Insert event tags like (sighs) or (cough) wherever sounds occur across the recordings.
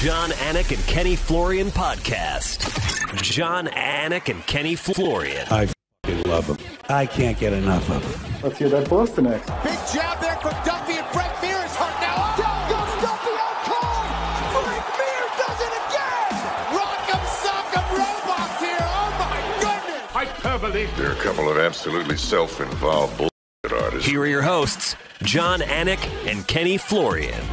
Jon Anik and Kenny Florian podcast. Jon Anik and Kenny Florian. I f***ing love them. I can't get enough of them. Let's hear that Boston next. Big jab there from Duffy and Frank Mir is hurt now. Down goes Duffy oh, out cold. Frank Mir does it again. Rock'em sock'em robots here. Oh my goodness. Hyperbole. They're a couple of absolutely self-involved bullshit artists. Here are your hosts, Jon Anik and Kenny Florian.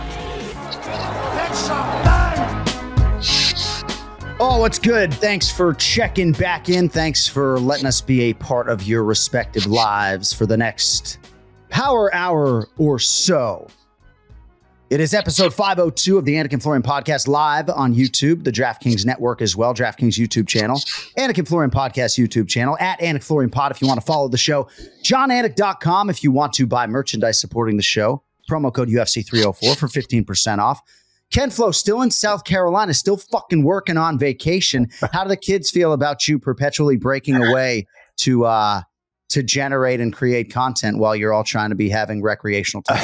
Oh, what's good? Thanks for checking back in. Thanks for letting us be a part of your respective lives for the next power hour or so. It is episode 502 of the Anik and Florian podcast live on YouTube, the DraftKings network as well, DraftKings YouTube channel, Anik and Florian podcast YouTube channel, at Anik and Florian pod if you want to follow the show, jonanik.com if you want to buy merchandise supporting the show, promo code UFC304 for 15% off. Ken Flo still in South Carolina, still fucking working on vacation. (laughs) How do the kids feel about you perpetually breaking away to uh to generate and create content while you're all trying to be having recreational time?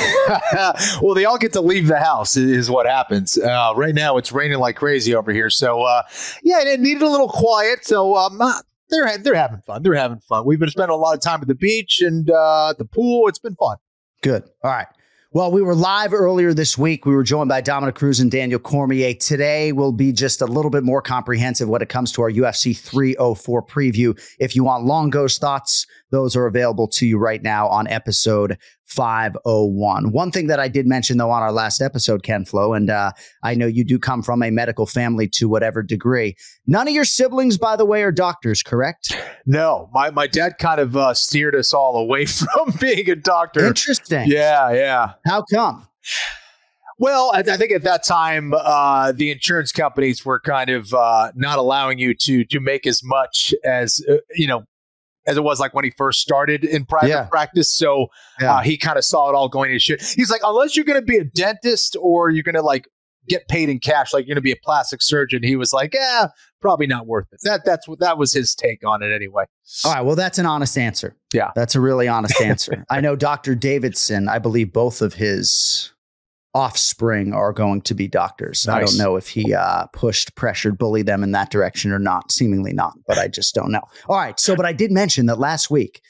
(laughs) well, they all get to leave the house, is what happens. Uh, right now, it's raining like crazy over here. So, uh, yeah, it needed a little quiet. So, um, uh, they're they're having fun. They're having fun. We've been spending a lot of time at the beach and uh, the pool. It's been fun. Good. All right. Well, we were live earlier this week. We were joined by Dominic Cruz and Daniel Cormier. Today will be just a little bit more comprehensive when it comes to our UFC 304 preview. If you want long ghost thoughts, those are available to you right now on episode 501. One thing that I did mention though on our last episode, Ken Flo, and uh, I know you do come from a medical family to whatever degree. None of your siblings, by the way, are doctors, correct? No, my, my dad kind of uh, steered us all away (laughs) from being a doctor. Interesting. Yeah, yeah. How come? Well, I, I think at that time, uh, the insurance companies were kind of uh, not allowing you to to make as much as uh, you know as it was like when he first started in private Yeah. practice. So Yeah. uh, he kind of saw it all going to shit. He's like, unless you're going to be a dentist or you're going to like get paid in cash, like you're going to be a plastic surgeon. He was like, yeah, probably not worth it. That that's what that was his take on it anyway. All right. Well, that's an honest answer. Yeah. That's a really honest answer. (laughs) I know Dr. Davidson, I believe both of his offspring are going to be doctors. I don't know if he uh, pushed, pressured, bullied them in that direction or not. Seemingly not, but I just don't know. All right. So, but I did mention that last week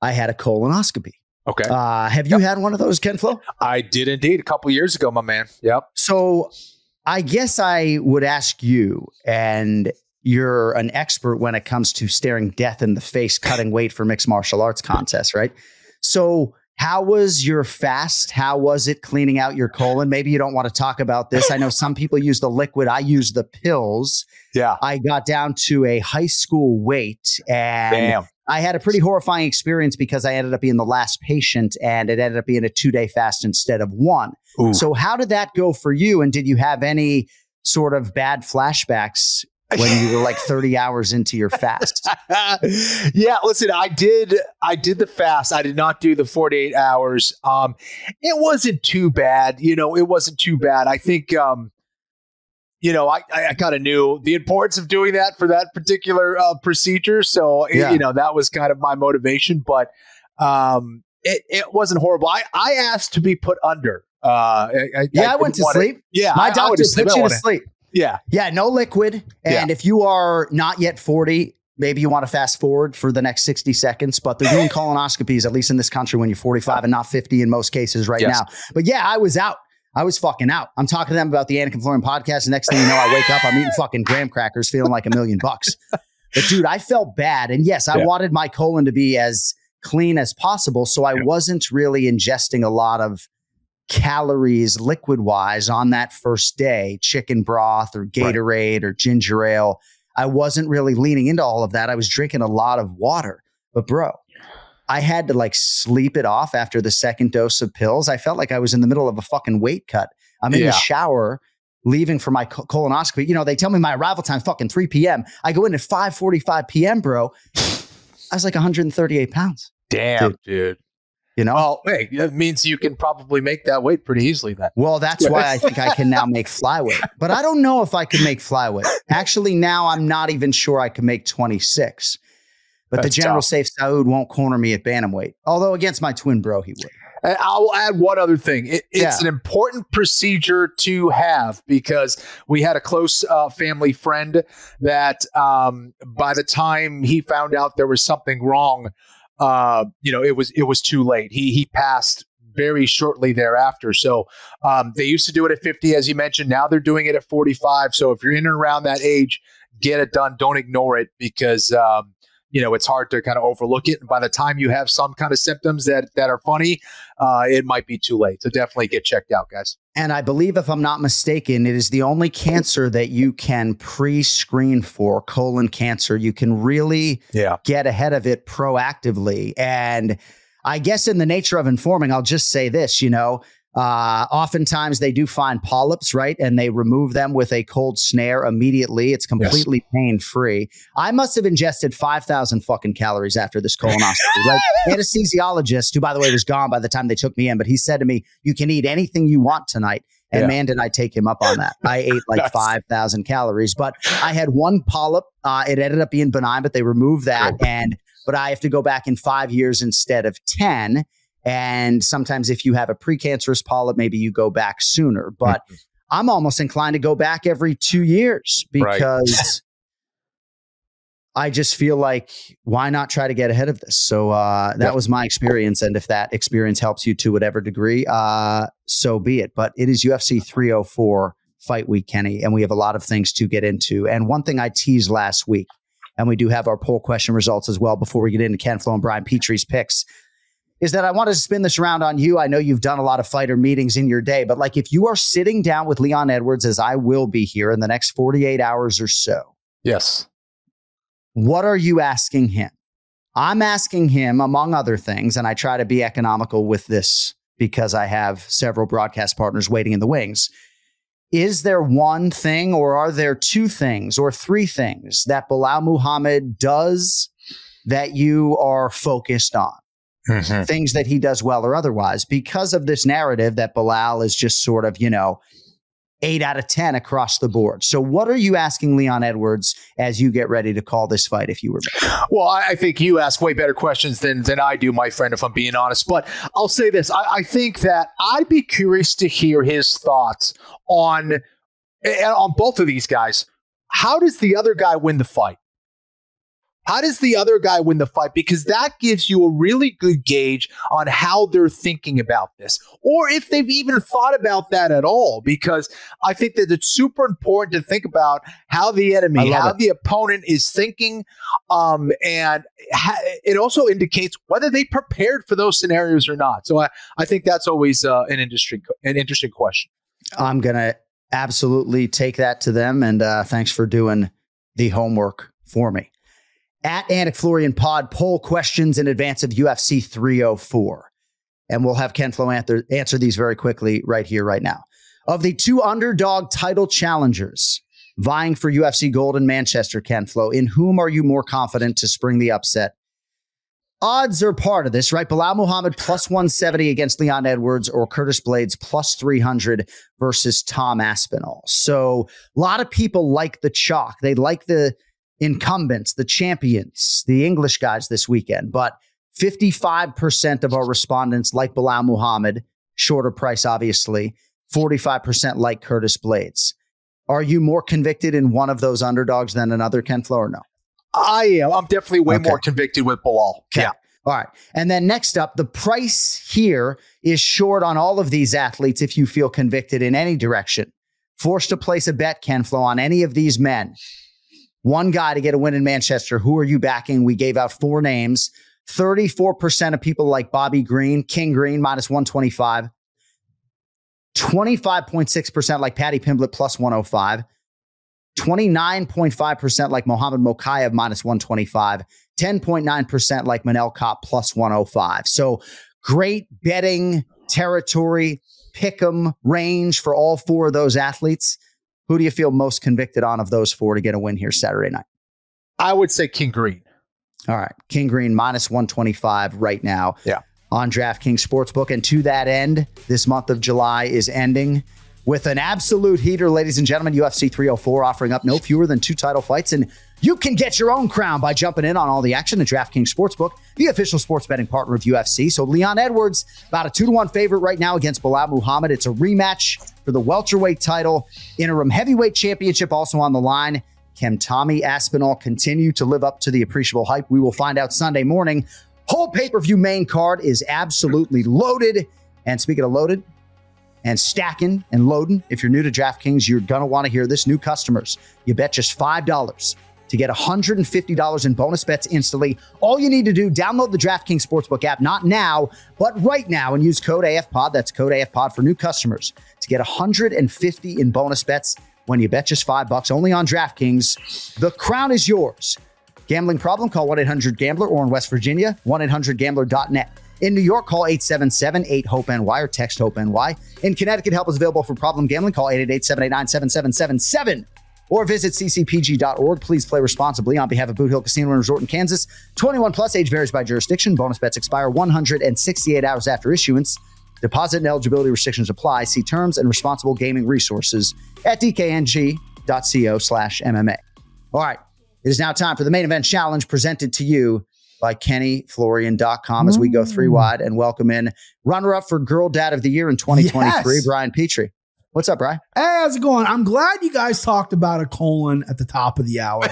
I had a colonoscopy. Okay, Uh, have you had one of those, Ken Flo? I did indeed a couple years ago, my man. Yep. So I guess I would ask you, and you're an expert when it comes to staring death in the face, cutting weight for mixed martial arts contests, right? So how was your fast? How was it cleaning out your colon? Maybe you don't want to talk about this. I know some people use the liquid. I use the pills. Yeah. I got down to a high school weight and Damn. I had a pretty horrifying experience because I ended up being the last patient and it ended up being a two day fast instead of one. Ooh. So, how did that go for you? And did you have any sort of bad flashbacks when you were like (laughs) 30 hours into your fast? (laughs) yeah, listen, I did I did the fast. I did not do the 48 hours. Um it wasn't too bad. You know, it wasn't too bad. I think um you know, I, I kind of knew the importance of doing that for that particular uh, procedure. So, it- Yeah. you know, that was kind of my motivation. But um, it, it wasn't horrible. I, I asked to be put under. Uh, I, Yeah, I, went to sleep. Yeah, My doctor put you wanna- sleep. Yeah, Yeah, no liquid. And Yeah. if you are not yet 40, maybe you want to fast forward for the next 60 seconds, but they're doing (laughs) colonoscopies, at least in this country, when you're 45 and not 50 in most cases right Yes. now. But yeah, I was out. I was fucking out. I'm talking to them about the Anik and Florian podcast. The next thing you know, I wake up, I'm eating fucking graham crackers, feeling like a million bucks. But dude, I felt bad. And yes, I Yeah. wanted my colon to be as clean as possible. So I wasn't really ingesting a lot of calories liquid wise on that first day, chicken broth or Gatorade or ginger ale. I wasn't really leaning into all of that. I was drinking a lot of water. But bro, I had to like sleep it off after the second dose of pills. I felt like I was in the middle of a fucking weight cut. I'm in Yeah. the shower leaving for my colonoscopy. You know, they tell me my arrival time fucking 3 p.m. I go in at 5:45 p.m., bro. I was like 138 pounds. damn, dude. You know, Well, hey, that means you can probably make that weight pretty easily then. Well, that's why I think I can now make flyweight. But I don't know if I could make flyweight. Actually, now I'm not even sure I can make 26 But That's the general tough. Sayif Saud won't corner me at bantamweight. Although against my twin bro, he would. And I'll add one other thing. It, it's Yeah. an important procedure to have because we had a close uh, family friend that um, by the time he found out there was something wrong, uh, you know, it was it was too late. He he passed very shortly thereafter. So um, they used to do it at 50, as you mentioned. Now they're doing it at 45. So if you're in and around that age, get it done. Don't ignore it because um, you know it's hard to kind of overlook it. And by the time you have some kind of symptoms that that are funny, uh, it might be too late. So definitely get checked out, guys. And I believe, if I'm not mistaken, it is the only cancer that you can pre screen for colon cancer. You can really Yeah. get ahead of it proactively. And I guess, in the nature of informing, I'll just say this you know, uh, oftentimes they do find polyps, right? And they remove them with a cold snare immediately. It's completely pain free. I must have ingested 5,000 fucking calories after this colonoscopy. like, (laughs) anesthesiologist, who, by the way, was gone by the time they took me in, but he said to me, You can eat anything you want tonight. And Yeah. man, did I take him up on that. I ate like 5,000 calories, but I had one polyp. Uh, it ended up being benign, but they removed that. And, but I have to go back in five years instead of 10. And sometimes if you have a precancerous polyp, maybe you go back sooner. But I'm almost inclined to go back every two years Right. because (laughs) I just feel like why not try to get ahead of this? So uh, that was my experience, and if that experience helps you to whatever degree, uh, so be it. But it is UFC 304 fight week, Kenny, and we have a lot of things to get into. And one thing I teased last week, and we do have our poll question results as well before we get into Ken Flo and Brian Petrie's picks. Is that I wanted to spin this around on you? I know you've done a lot of fighter meetings in your day, but like if you are sitting down with Leon Edwards, as I will be here in the next 48 hours or so, Yes. what are you asking him? I'm asking him, among other things, and I try to be economical with this because I have several broadcast partners waiting in the wings. Is there one thing, or are there two things, or three things that Belal Muhammad does that you are focused on? Mm-hmm. Things that he does well or otherwise, because of this narrative that Belal is just sort of, you know, eight out of 10 across the board. So, what are you asking Leon Edwards as you get ready to call this fight if you were? Well, I, I think you ask way better questions than than I do, my friend. If I'm being honest, but I'll say this: I, I think that I'd be curious to hear his thoughts on eh, on both of these guys. How does the other guy win the fight? How does the other guy win the fight? Because that gives you a really good gauge on how they're thinking about this, or if they've even thought about that at all. Because I think that it's super important to think about how the enemy, how it. the opponent is thinking, um, and ha- it also indicates whether they prepared for those scenarios or not. So I, I think that's always uh, an interesting an interesting question. I'm going to absolutely take that to them. And uh, thanks for doing the homework for me. At Anik Florian Pod, poll questions in advance of UFC 304. And we'll have Ken Flo answer, answer these very quickly right here, right now. Of the two underdog title challengers vying for UFC Gold in Manchester, Ken Flo, in whom are you more confident to spring the upset? Odds are part of this, right? Belal Muhammad plus 170 against Leon Edwards or Curtis Blaydes plus 300 versus Tom Aspinall. So a lot of people like the chalk. They like the incumbents, the champions, the English guys this weekend. But 55% of our respondents like Belal Muhammad, shorter price, obviously. 45% like Curtis Blaydes. Are you more convicted in one of those underdogs than another, Ken Flo, or no? I am. I'm definitely way Okay. more convicted with Belal. Okay. All right. And then next up, the price here is short on all of these athletes if you feel convicted in any direction. Forced to place a bet, Ken Flo, on any of these men. One guy to get a win in Manchester. Who are you backing? We gave out four names. 34% of people like Bobby Green, King Green, minus 125. 25.6% like Paddy Pimblett, plus 105. 29.5% like Mohammed Mokaev, minus 125. 10.9% like Manel Kape plus 105. So great betting territory, pick 'em range for all four of those athletes. Who do you feel most convicted on of those four to get a win here Saturday night? I would say King Green. All right. King Green minus 125 right now. Yeah. On DraftKings Sportsbook. And to that end, this month of July is ending with an absolute heater, ladies and gentlemen. UFC 304 offering up no fewer than two title fights. And You can get your own crown by jumping in on all the action at DraftKings Sportsbook, the official sports betting partner of UFC. So Leon Edwards, about a two to one favorite right now against Belal Muhammad. It's a rematch for the welterweight title. Interim heavyweight championship also on the line. Can Tommy Aspinall continue to live up to the appreciable hype? We will find out Sunday morning. Whole pay per view main card is absolutely loaded. And speaking of loaded, and stacking and loading. If you're new to DraftKings, you're going to want to hear this. New customers, you bet just $5 to get $150 in bonus bets instantly. All you need to do, download the DraftKings Sportsbook app, not now, but right now, and use code AFPOD. That's code AFPOD for new customers to get $150 in bonus bets when you bet just five bucks only on DraftKings. The crown is yours. Gambling problem? Call 1 800 Gambler or in West Virginia, 1 800 Gambler.net. In New York, call 877 8 HOPE NY or text HOPE NY. In Connecticut, help is available for problem gambling. Call 888 789 7777 or visit ccpg.org. Please play responsibly on behalf of Boot Hill Casino and Resort in Kansas. 21 plus age varies by jurisdiction. Bonus bets expire 168 hours after issuance. Deposit and eligibility restrictions apply. See terms and responsible gaming resources at dkng.co slash MMA. All right. It is now time for the main event challenge presented to you by KennyFlorian.com as we go three mm. wide and welcome in runner up for Girl Dad of the Year in 2023, Yes. Brian Petrie. What's up, Brian? Hey, how's it going? I'm glad you guys talked about a colon at the top of the hour.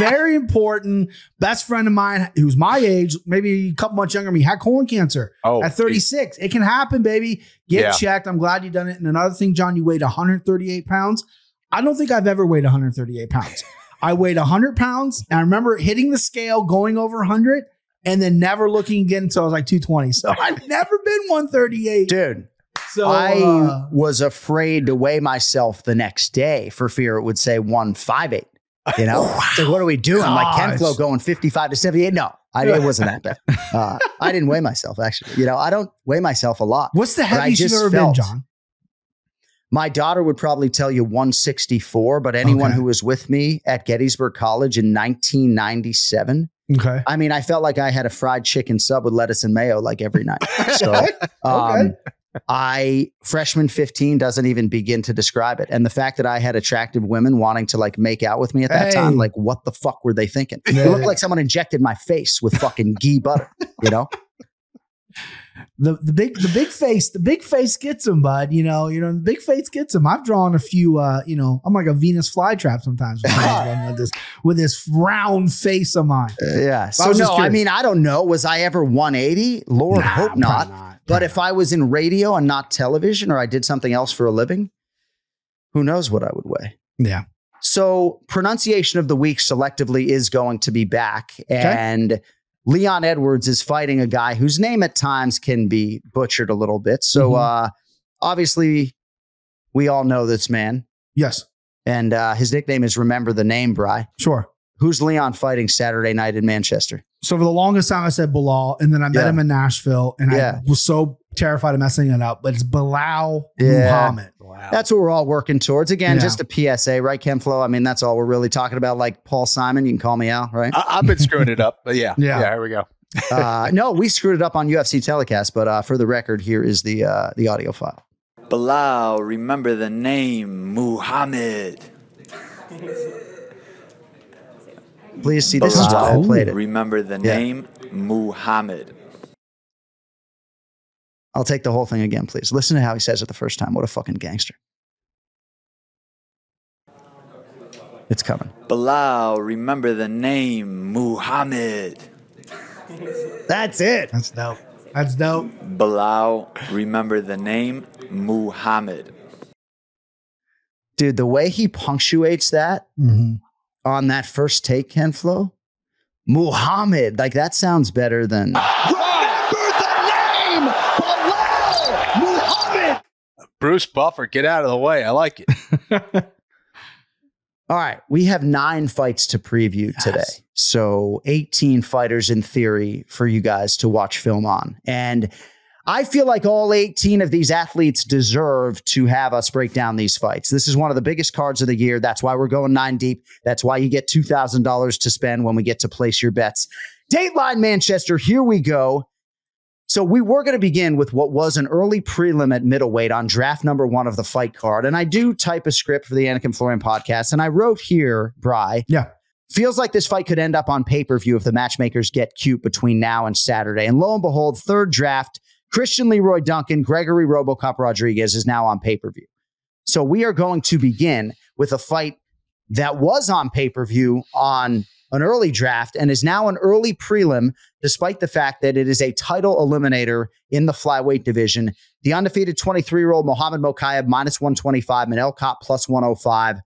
very (laughs) important. Best friend of mine who's my age, maybe a couple months younger than me, had colon cancer Oh, at 36. It can happen, baby. Get Yeah. checked. I'm glad you done it. And another thing, John, you weighed 138 pounds. I don't think I've ever weighed 138 pounds. (laughs) I weighed 100 pounds. And I remember hitting the scale, going over 100, and then never looking again until I was like 220. So I've never been 138. Dude, so I uh, was afraid to weigh myself the next day for fear it would say 158. You know? (laughs) Like, what are we doing? Like Ken Gosh. Flo going 55 to 78? No, I, it wasn't that bad. (laughs) Uh, I didn't weigh myself, actually. You know, I don't weigh myself a lot. what's the heaviest you've ever been, John? My daughter would probably tell you 164, but anyone Okay. who was with me at Gettysburg College in 1997, Okay. I mean, I felt like I had a fried chicken sub with lettuce and mayo like every night. (laughs) So, um, I freshman 15 doesn't even begin to describe it. And the fact that I had attractive women wanting to like make out with me at that Hey. time, like what the fuck were they thinking? Yeah. It looked like someone injected my face with fucking ghee butter, you know? The the big the big face the big face gets him, bud. You know you know the big face gets him. I've drawn a few. uh You know I'm like a Venus flytrap sometimes (laughs) with this with this round face of mine. Uh, yeah. So no, I mean, I don't know. Was I ever 180? Lord, Nah, hope not. not. But if I was in radio and not television, or I did something else for a living, who knows what I would weigh? yeah, So, pronunciation of the week selectively is going to be back. And Leon Edwards is fighting a guy whose name at times can be butchered a little bit. So, Mhm. uh, obviously, we all know this man. yes, And uh, his nickname is Remember the Name, Bry. sure. Who's Leon fighting Saturday night in Manchester? So for the longest time I said Bilal, and then I met Yeah. him in Nashville, and Yeah. I was so terrified of messing it up. But it's Belal Yeah. Muhammad. That's what we're all working towards. Again, Yeah. just a PSA, right, Ken Flo? I mean, that's all we're really talking about. Like Paul Simon, you can call me out, right? I, I've been screwing it up, but yeah, (laughs) Yeah. yeah, here we go. uh, no, we screwed it up on UFC telecast, but uh, for the record, here is the uh, the audio file. Belal, remember the name Muhammad. (laughs) Please see this is why I played it. Remember the Yeah. name Muhammad. I'll take the whole thing again, please. Listen to how he says it the first time. What a fucking gangster. It's coming. Belal, remember the name Muhammad. That's it. That's dope. That's dope. Belal, remember the name Muhammad. Dude, the way he punctuates that Mhm. On that first take, Ken Flo, Muhammad, like that sounds better than. Bruce Buffer, get out of the way. I like it. (laughs) All right, we have nine fights to preview today. So 18 fighters in theory for you guys to watch film on. And I feel like all 18 of these athletes deserve to have us break down these fights. This is one of the biggest cards of the year. That's why we're going nine deep. That's why you get $2,000 to spend when we get to place your bets. Dateline Manchester, here we go. So we were going to begin with what was an early prelim at middleweight on draft number one of the fight card. And I do type a script for the Anik and Florian podcast. And I wrote here, Bry, Yeah. Feels like this fight could end up on pay per view if the matchmakers get cute between now and Saturday. And lo and behold, third draft, Christian Leroy Duncan, Gregory Robocop Rodriguez is now on pay per view. So we are going to begin with a fight that was on pay per view on an early draft and is now an early prelim, despite the fact that it is a title eliminator in the flyweight division. The undefeated 23 year old Mohammed Mokaev minus 125, Manel Kape plus 105.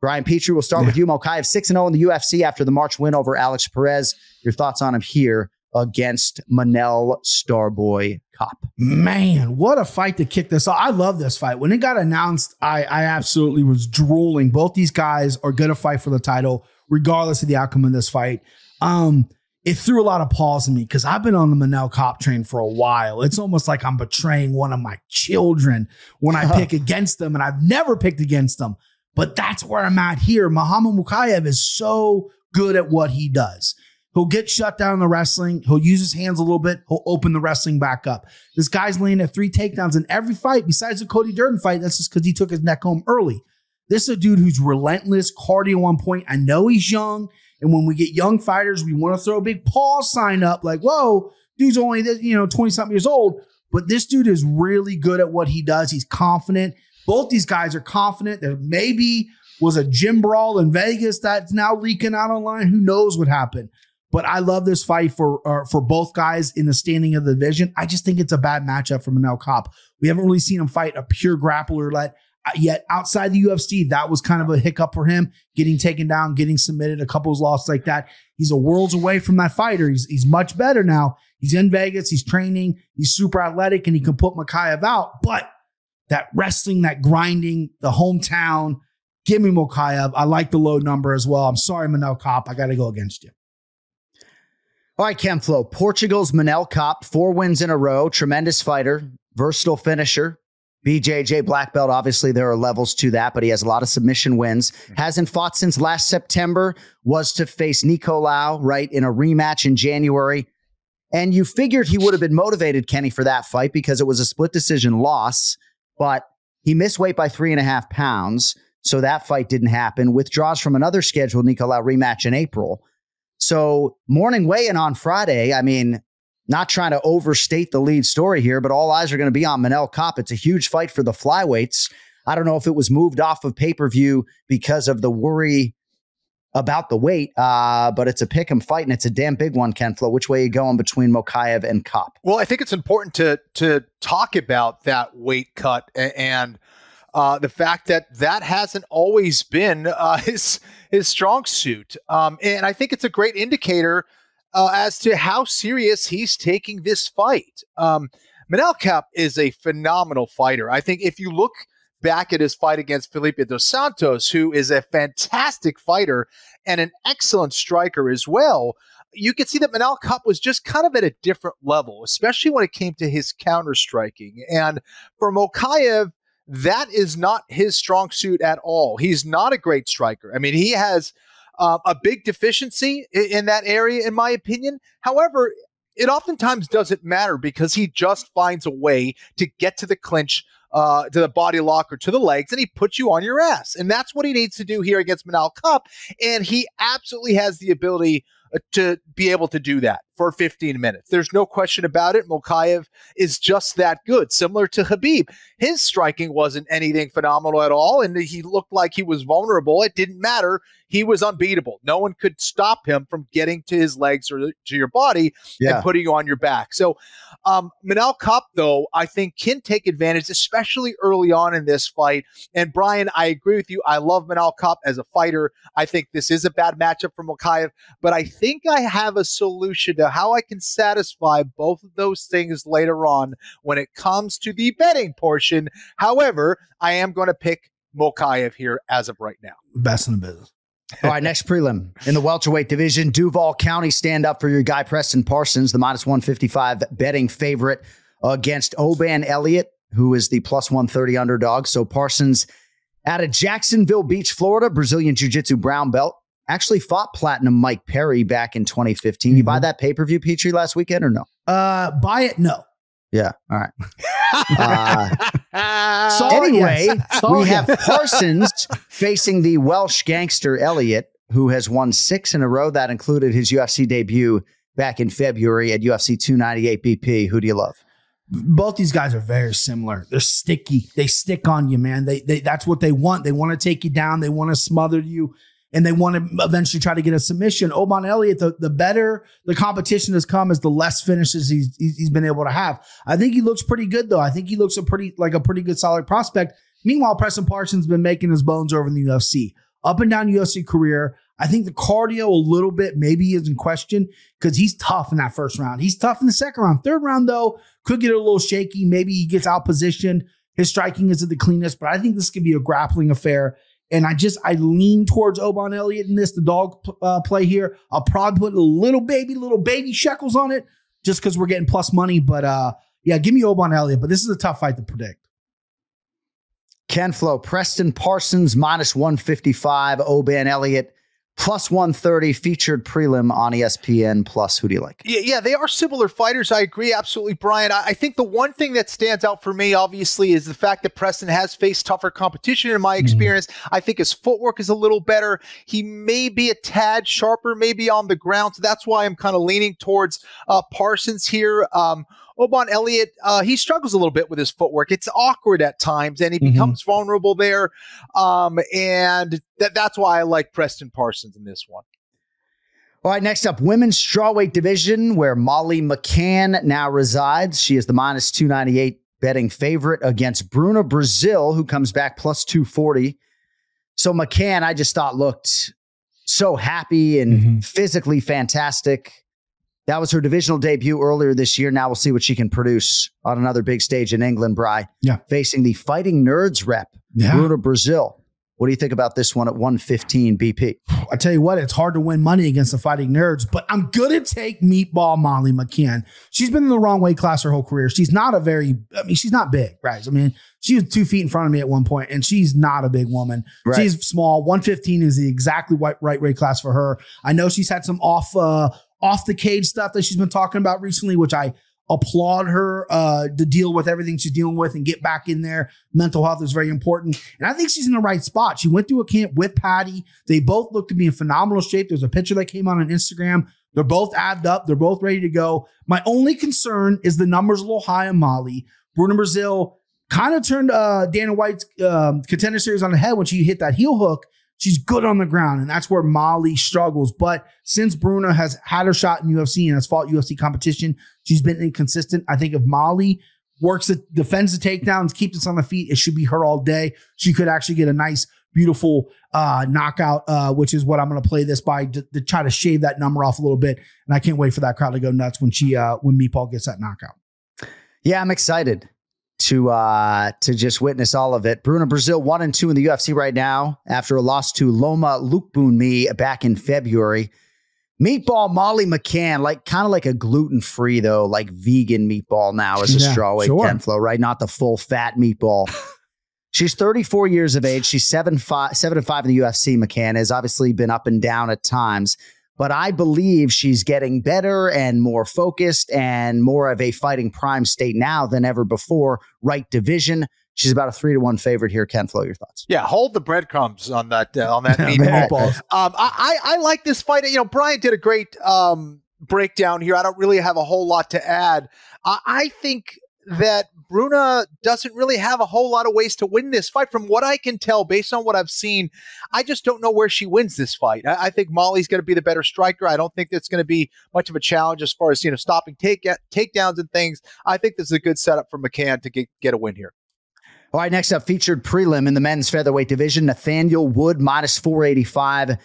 Brian Petrie, we'll start yeah. with you. Mokaev 6 0 in the UFC after the March win over Alex Perez. Your thoughts on him here against Manel Starboy Kape. Man, what a fight to kick this off. I love this fight. When it got announced, I, I absolutely was drooling. Both these guys are going to fight for the title, regardless of the outcome of this fight. Um, it threw a lot of pause in me because I've been on the Manel Kape train for a while. It's almost like I'm betraying one of my children when I (laughs) pick against them, and I've never picked against them. But that's where I'm at here. Muhammad Mokaev is so good at what he does. He'll get shut down in the wrestling. He'll use his hands a little bit. He'll open the wrestling back up. This guy's laying at three takedowns in every fight besides the Cody Durden fight. That's just because he took his neck home early. This is a dude who's relentless, cardio on point. I know he's young. And when we get young fighters, we want to throw a big pause sign up like, whoa, dude's only, you know, 20 something years old. But this dude is really good at what he does. He's confident. Both these guys are confident. There maybe was a gym brawl in Vegas that's now leaking out online. Who knows what happened? But I love this fight for uh, for both guys in the standing of the division. I just think it's a bad matchup for Manel Kape. We haven't really seen him fight a pure grappler let, uh, yet outside the UFC. That was kind of a hiccup for him, getting taken down, getting submitted, a couple of losses like that. He's a worlds away from that fighter. He's he's much better now. He's in Vegas. He's training. He's super athletic, and he can put Mokaev out. But that wrestling, that grinding, the hometown. Give me Mokaev. I like the low number as well. I'm sorry, Manel Kape. I got to go against you. All right, Ken Flo. Portugal's Manel Kape, four wins in a row. Tremendous fighter, versatile finisher. BJJ black belt. Obviously, there are levels to that, but he has a lot of submission wins. Mm-hmm. Hasn't fought since last September. Was to face Nicolau right in a rematch in January. And you figured he would have been motivated, Kenny, for that fight because it was a split decision loss but he missed weight by three and a half pounds. So that fight didn't happen. Withdraws from another scheduled Nicolau rematch in April. So morning weigh-in on Friday. I mean, not trying to overstate the lead story here, but all eyes are going to be on Manel Kape. It's a huge fight for the flyweights. I don't know if it was moved off of pay-per-view because of the worry about the weight, uh, but it's a pick 'em fight and it's a damn big one, Ken Flo. Which way are you going between Mokaev and Kape? Well, I think it's important to to talk about that weight cut and uh, the fact that that hasn't always been uh, (laughs) his his strong suit, um, and I think it's a great indicator uh, as to how serious he's taking this fight. Um, Manel Kape is a phenomenal fighter. I think if you look back at his fight against Felipe dos Santos, who is a fantastic fighter and an excellent striker as well. You could see that Manel Kape was just kind of at a different level, especially when it came to his counter striking. And for Mokaev, that is not his strong suit at all. He's not a great striker. I mean, he has uh, a big deficiency in, in that area, in my opinion. However, it oftentimes doesn't matter because he just finds a way to get to the clinch uh, to the body lock or to the legs, and he puts you on your ass. And that's what he needs to do here against Manel Kape. And he absolutely has the ability uh, to be able to do that for 15 minutes. There's no question about it. Mokaev is just that good, similar to Khabib. His striking wasn't anything phenomenal at all, and he looked like he was vulnerable. It didn't matter. He was unbeatable. No one could stop him from getting to his legs or to your body yeah. and putting you on your back. So, um, Manel Kape, though, I think can take advantage, especially early on in this fight. And Brian, I agree with you. I love Manel Kape as a fighter. I think this is a bad matchup for Mokaev, but I think I have a solution to how I can satisfy both of those things later on when it comes to the betting portion. However, I am going to pick Mokaev here as of right now. Best in the business. All right, next prelim in the welterweight division, Duval County stand up for your guy Preston Parsons, the minus 155 betting favorite against Oban Elliott, who is the plus 130 underdog. So Parsons out of Jacksonville Beach, Florida, Brazilian Jiu Jitsu brown belt, actually fought Platinum Mike Perry back in 2015. Mm-hmm. You buy mm-hmm. that pay per view, Petrie, last weekend or no? Uh, buy it, no. Yeah. All right. (laughs) Uh, so anyway, yes. (laughs) we have Parsons facing the Welsh gangster Elliot, who has won six in a row. That included his UFC debut back in February at UFC 298 BP. Who do you love? both these guys are very similar. They're sticky. They stick on you, man. They, they that's what they want. They want to take you down. They want to smother you, and they want to eventually try to get a submission. Oban Elliott, the, the better the competition has come, is the less finishes he's he's been able to have. I think he looks pretty good though. I think he looks a pretty like a pretty good solid prospect. Meanwhile, Preston Parsons has been making his bones over in the UFC, up and down UFC career. I think the cardio a little bit maybe is in question because he's tough in that first round. He's tough in the second round. Third round, though, could get a little shaky. Maybe he gets out positioned. His striking isn't the cleanest, but I think this could be a grappling affair. And I just I lean towards Oban Elliott in this, the dog uh, play here. I'll probably put a little baby, little baby shekels on it just because we're getting plus money. But uh, yeah, give me Oban Elliott. But this is a tough fight to predict. Ken Flo, Preston Parsons minus 155, Oban Elliott plus 130 featured prelim on ESPN plus. Who do you like? Yeah, yeah, they are similar fighters. I agree absolutely, Brian. I, I, think the one thing that stands out for me, obviously, is the fact that Preston has faced tougher competition in my mm-hmm. experience. Mm-hmm. I think his footwork is a little better. He may be a tad sharper, maybe on the ground. So that's why I'm kind of leaning towards uh, Parsons here. Um, Oban Elliott, uh, he struggles a little bit with his footwork. It's awkward at times, and he mm-hmm. becomes vulnerable there. Um, and that, that's why I like Preston Parsons in this one. All right, next up, women's strawweight division, where Molly McCann now resides. She is the minus 298 betting favorite against Bruna Brazil, who comes back plus 240. So McCann, I just thought looked so happy and mm-hmm. physically fantastic. That was her divisional debut earlier this year. Now we'll see what she can produce on another big stage in England, Bry. Yeah. Facing the Fighting Nerds rep, yeah. Bruna Brazil. What do you think about this one at 115 BP? I tell you what, it's hard to win money against the fighting nerds, but I'm gonna take Meatball Molly McCann. She's been in the wrong weight class her whole career. She's not a very, I mean, she's not big, right? I mean, she was two feet in front of me at one point, and she's not a big woman. Right. She's small. 115 is the exactly right, right weight class for her. I know she's had some off uh, off the cage stuff that she's been talking about recently, which I applaud her uh, to deal with everything she's dealing with and get back in there. Mental health is very important. And I think she's in the right spot. She went through a camp with Paddy. They both look to be in phenomenal shape. There's a picture that came out on Instagram. They're both added up. They're both ready to go. My only concern is the numbers a little high on Molly. Bruna Brazil kind of turned uh, Dana White's um, contender series on the head when she hit that heel hook She's good on the ground, and that's where Molly struggles. But since Bruna has had her shot in UFC and has fought UFC competition, she's been inconsistent. I think if Molly works the defends the takedowns, keeps us on the feet, it should be her all day. She could actually get a nice, beautiful uh, knockout, uh, which is what I'm going to play this by to, to, try to shave that number off a little bit. And I can't wait for that crowd to go nuts when she uh, when Meatball gets that knockout. Yeah, I'm excited to uh, to just witness all of it. Bruna Brazil one and two in the UFC right now after a loss to Loma Lookboonmee back in February. Meatball Molly McCann, like kind of like a gluten free though, like vegan meatball now as a yeah, strawweight sure. Ken Flo, right? Not the full fat meatball. (laughs) She's 34 years of age. She's seven five seven and five in the UFC. McCann has obviously been up and down at times but I believe she's getting better and more focused and more of a fighting prime state now than ever before. Right division. She's about a three to one favorite here. Ken Flo your thoughts? Yeah, hold the breadcrumbs on that uh, on that (laughs) meatball. um, I, I, I like this fight. You know, Brian did a great um, breakdown here. I don't really have a whole lot to add. I, I think that Bruna doesn't really have a whole lot of ways to win this fight. From what I can tell, based on what I've seen, I just don't know where she wins this fight. I, I think Molly's going to be the better striker. I don't think that's going to be much of a challenge as far as you know stopping take takedowns and things. I think this is a good setup for McCann to get get a win here. All right, next up, featured prelim in the men's featherweight division. Nathaniel Wood minus 485.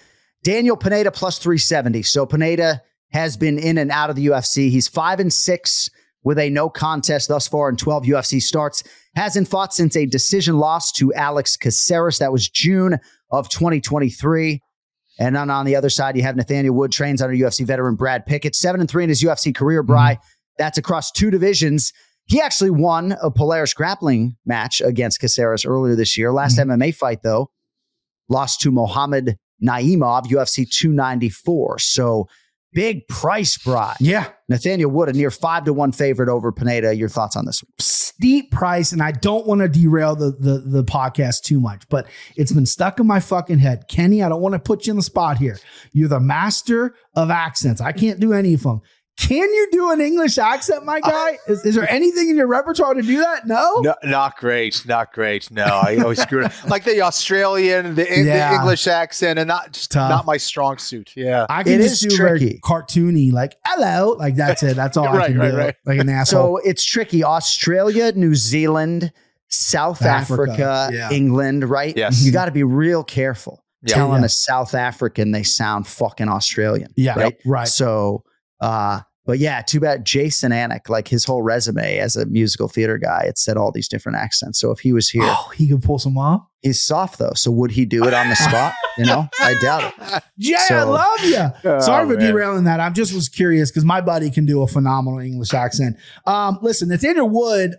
Daniel Pineda plus 370. So Pineda has been in and out of the UFC. He's five and six with a no contest thus far in 12 UFC starts. Hasn't fought since a decision loss to Alex Caceres. That was June of 2023. And then on the other side, you have Nathaniel Wood, trains under UFC veteran Brad Pickett, seven and three in his UFC career. Bry, mm-hmm. that's across two divisions. He actually won a Polaris grappling match against Caceres earlier this year. Last mm-hmm. MMA fight, though, lost to Mohammed Naimov, UFC 294. So Big price, Bry. Yeah. Nathaniel Wood, a near five to one favorite over Pineda. Your thoughts on this one? steep price, and I don't want to derail the, the the podcast too much, but it's been stuck in my fucking head. Kenny, I don't want to put you in the spot here. You're the master of accents. I can't do any of them. Can you do an English accent, my guy? Is, is there anything in your repertoire to do that? No. No, not great, not great. No, I always screw it. up. Like the Australian, the, Yeah. the English accent, and not just Tough. not my strong suit. Yeah, I can It just is do very tricky. cartoony, like hello, like that's it. That's (laughs) all I can right, do, right. like an (laughs) asshole. So it's tricky. Australia, New Zealand, South Africa, Africa, yeah. England, right? Yes. You got to be real careful Yeah. telling Yeah. a South African they sound fucking Australian. yeah, right. right. So, uh, but yeah, too bad Jason Anik, like his whole resume as a musical theater guy, it said all these different accents. So if he was here, Oh, he could pull some off. he's soft though. So would he do it on the spot? You know, I doubt it. (laughs) Jay, I love you. Oh, Sorry for man. derailing that. I just was curious because my buddy can do a phenomenal English accent. Um, listen, Nathaniel Wood,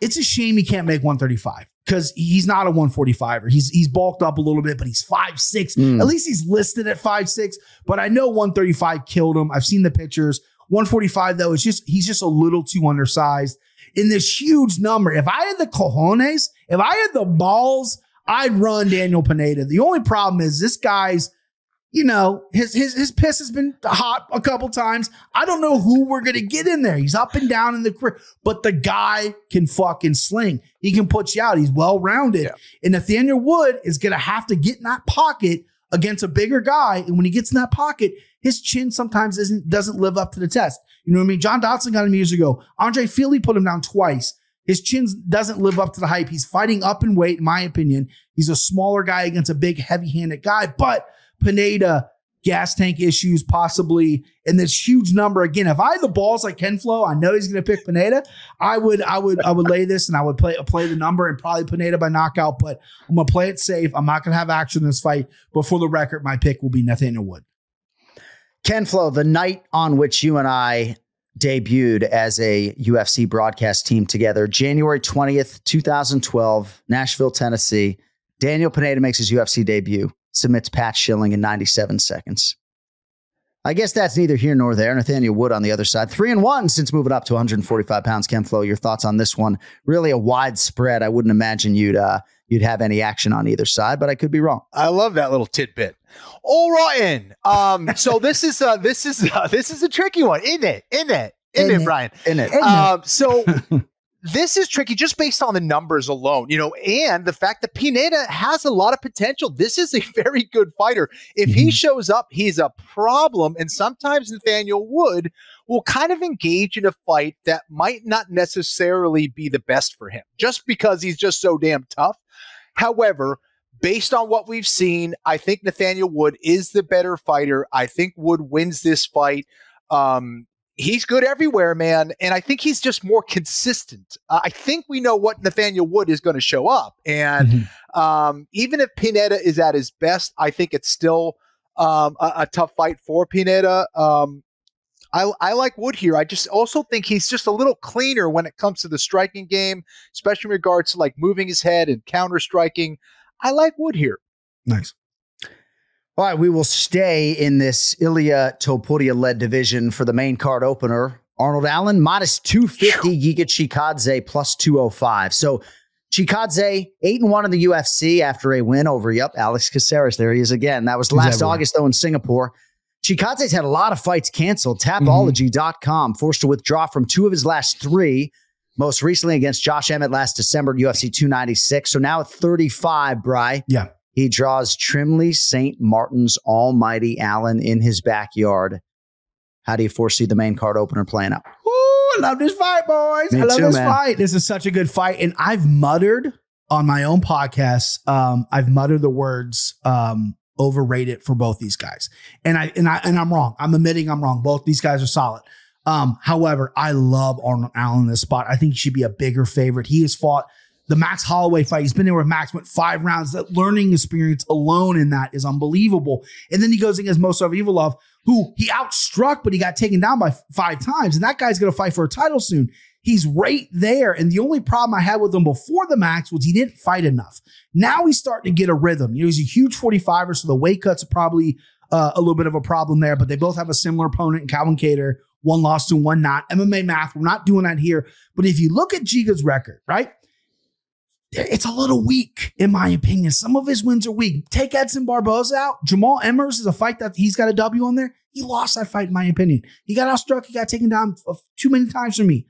it's a shame he can't make 135 because he's not a 145er. He's he's bulked up a little bit, but he's five six. Mm. At least he's listed at five six. But I know 135 killed him. I've seen the pictures. 145 though, it's just he's just a little too undersized in this huge number. If I had the cojones, if I had the balls, I'd run Daniel Pineda. The only problem is this guy's you know, his his his piss has been hot a couple times. I don't know who we're gonna get in there. He's up and down in the career, but the guy can fucking sling. He can put you out. He's well rounded. Yeah. And Nathaniel Wood is gonna have to get in that pocket against a bigger guy. And when he gets in that pocket, his chin sometimes isn't doesn't live up to the test. You know what I mean? John Dodson got him years ago. Andre Fili put him down twice. His chin doesn't live up to the hype. He's fighting up in weight, in my opinion. He's a smaller guy against a big, heavy-handed guy, but Pineda, gas tank issues, possibly, and this huge number. Again, if I had the balls like Ken Flo, I know he's going to pick Pineda. I would, I would, I would lay this and I would play play the number and probably Pineda by knockout. But I'm going to play it safe. I'm not going to have action in this fight. But for the record, my pick will be Nathaniel Wood. Ken Flo, the night on which you and I debuted as a UFC broadcast team together, January 20th, 2012, Nashville, Tennessee. Daniel Pineda makes his UFC debut, submits Pat Schilling in 97 seconds. I guess that's neither here nor there. Nathaniel Wood on the other side, three and one since moving up to 145 pounds. Ken Flo, your thoughts on this one? Really a wide spread. I wouldn't imagine you'd uh, you'd have any action on either side, but I could be wrong. I love that little tidbit. All right, in. Um, (laughs) so this is uh, this is uh, this is a tricky one, isn't it? Isn't it? Isn't Isn't it, it? Brian? In it, Um, so (laughs) this is tricky just based on the numbers alone, you know, and the fact that Pineda has a lot of potential. This is a (laughs) very good fighter. If he Mhm. shows up, he's a problem. And sometimes Nathaniel Wood will kind of engage in a fight that might not necessarily be the best for him just because he's just so damn tough. However, based on what we've seen, I think Nathaniel Wood is the better fighter. I think Wood wins this fight. Um, he's good everywhere, man. And I think he's just more consistent. Uh, I think we know what Nathaniel Wood is going to show up. And Mhm. um, even if Pineda is at his best, I think it's still um, a, a tough fight for Pineda. Um, I, I like Wood here. I just also think he's just a little cleaner when it comes to the striking game, especially in regards to like moving his head and counter striking. I like Wood here. Nice. All right, we will stay in this Ilya Topuria led division for the main card opener. Arnold Allen, minus 250, Giga Chikadze plus 205. So Chikadze, 8 and 1 in the UFC after a win over, yep, Alex Caceres. There he is again. That was last everywhere. August, though, in Singapore. Chikadze's had a lot of fights canceled. Tapology.com mm-hmm. forced to withdraw from two of his last three, most recently against Josh Emmett last December at UFC 296. So now at 35, Bry. Yeah. He draws Trimley St. Martin's Almighty Allen in his backyard. How do you foresee the main card opener playing out? Ooh, I love this fight, boys. Me I love too, this man. fight. This is such a good fight. And I've muttered on my own podcast, um, I've muttered the words um overrated for both these guys. And I and I and I'm wrong. I'm admitting I'm wrong. Both these guys are solid. Um, however, I love Arnold Allen in this spot. I think he should be a bigger favorite. He has fought the Max Holloway fight. He's been there with Max, went five rounds. That learning experience alone in that is unbelievable. And then he goes against Movsar Evloev, who he outstruck, but he got taken down by five times. And that guy's going to fight for a title soon. He's right there. And the only problem I had with him before the max was he didn't fight enough. Now he's starting to get a rhythm. You know, he's a huge 45er, so the weight cuts are probably uh, a little bit of a problem there, but they both have a similar opponent in Calvin Kattar. one loss to one not. MMA math, we're not doing that here. But if you look at Giga's record, right? It's a little weak, in my opinion. Some of his wins are weak. Take Edson Barboza out. Jamall Emmers is a fight that he's got a W on there. He lost that fight, in my opinion. He got outstruck. He got taken down too many times for me.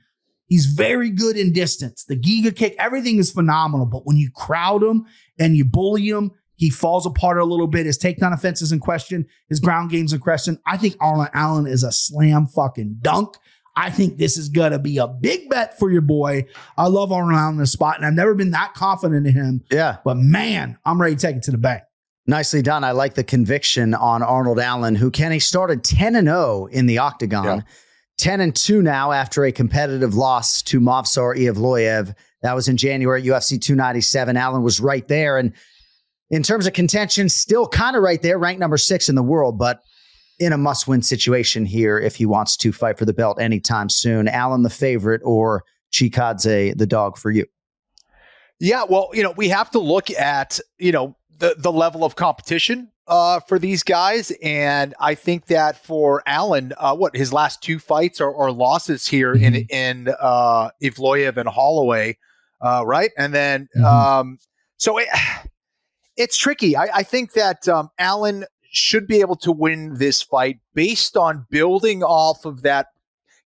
He's very good in distance. The Giga kick, everything is phenomenal. But when you crowd him and you bully him, he falls apart a little bit. His takedown offense is in question. His ground game's in question. I think Arlen Allen is a slam fucking dunk. I think this is going to be a big bet for your boy. I love Arnold Allen in the spot, and I've never been that confident in him. Yeah. But man, I'm ready to take it to the bank. Nicely done. I like the conviction on Arnold Allen, who Kenny started 10 and 0 in the octagon. Yeah. 10 and 2 now after a competitive loss to Movsar Evloev. That was in January at UFC 297. Allen was right there. And in terms of contention, still kind of right there, ranked number six in the world, but in a must win situation here if he wants to fight for the belt anytime soon. Allen, the favorite, or Chikadze, the dog for you? Yeah, well, you know, we have to look at, you know, the the level of competition uh, for these guys, and I think that for Allen, uh, what his last two fights are, are losses here in in uh, Evloev and Holloway, uh, right? And then, Mhm. um, so it, (sighs) it's tricky. I, I think that um, Allen should be able to win this fight based on building off of that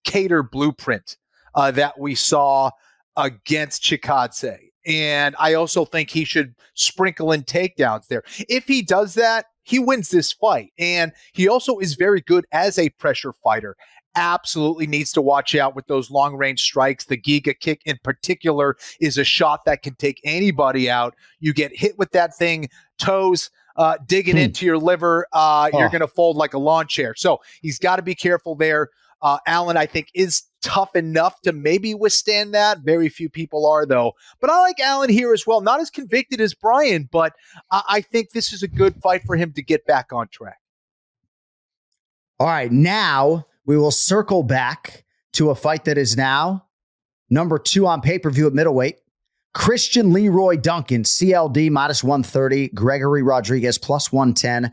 Kattar blueprint uh, that we saw against Chikadze. And I also think he should sprinkle in takedowns there. If he does that, he wins this fight. And he also is very good as a pressure fighter. Absolutely needs to watch out with those long range strikes. The Giga kick in particular is a shot that can take anybody out. You get hit with that thing, toes uh, digging Hmm. into your liver, uh, you're Oh. going to fold like a lawn chair. So he's got to be careful there. Uh, Allen, I think, is tough enough to maybe withstand that. Very few people are, though. But I like Allen here as well. Not as convicted as Brian, but I, I think this is a good fight for him to get back on track. All right, now we will circle back to a fight that is now number two on pay per view at middleweight. Christian Leroy Duncan, CLD minus 130, Gregory Rodriguez plus 110.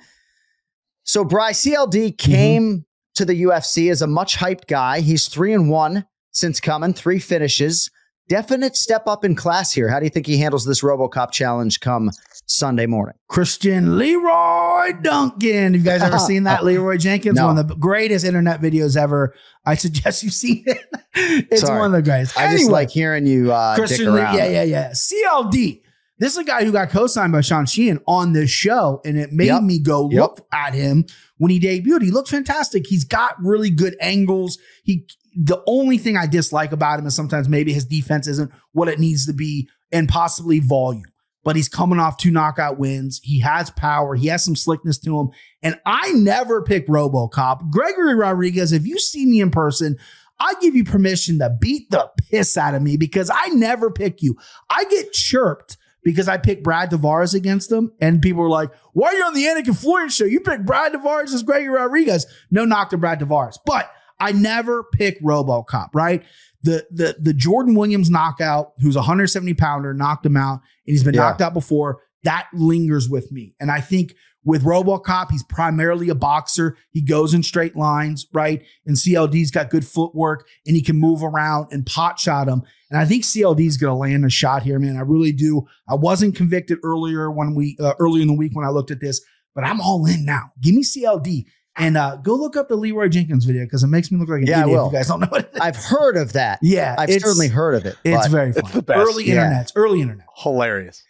So, Bry, CLD mm-hmm. came to the UFC as a much hyped guy. He's three and one since coming, three finishes. Definite step up in class here. How do you think he handles this Robocop challenge come Sunday morning? Christian Leroy Duncan. Have you guys ever seen that? (laughs) Leroy Jenkins, No. one of the greatest internet videos ever. I suggest you see it. (laughs) it's Sorry. one of the greatest. I just like hearing you uh, Christian Lee, yeah, yeah, yeah. CLD. This is a guy who got co-signed by Sean Sheehan on this show, and it made Yep. me go Yep. look at him when he debuted. He looked fantastic. He's got really good angles. He the only thing I dislike about him is sometimes maybe his defense isn't what it needs to be, and possibly volume. But he's coming off two knockout wins. He has power. He has some slickness to him. And I never pick RoboCop. Gregory Rodriguez, if you see me in person, I give you permission to beat the piss out of me because I never pick you. I get chirped because I picked Brad Tavares against them, and people were like, "Why are you on the Anik and Florian show? You picked Brad Tavares as Gregory Rodriguez." No knock to Brad Tavares, but I never pick RoboCop. Right? The the the Jordan Williams knockout, who's a 170 pounder, knocked him out, and he's been Yeah. knocked out before. That lingers with me, and I think with RoboCop, he's primarily a boxer. He goes in straight lines, right? And CLD's got good footwork, and he can move around and pot shot him. And I think CLD is going to land a shot here, man. I really do. I wasn't convicted earlier when we uh, earlier in the week when I looked at this, but I'm all in now. Give me CLD and uh, go look up the Leroy Jenkins video because it makes me look like an Yeah, I idiot. will. If you guys don't know what it is. I've heard of that. yeah, I've certainly heard of it. It's but- very It's the best. Early Yeah. internet. Early internet. Hilarious.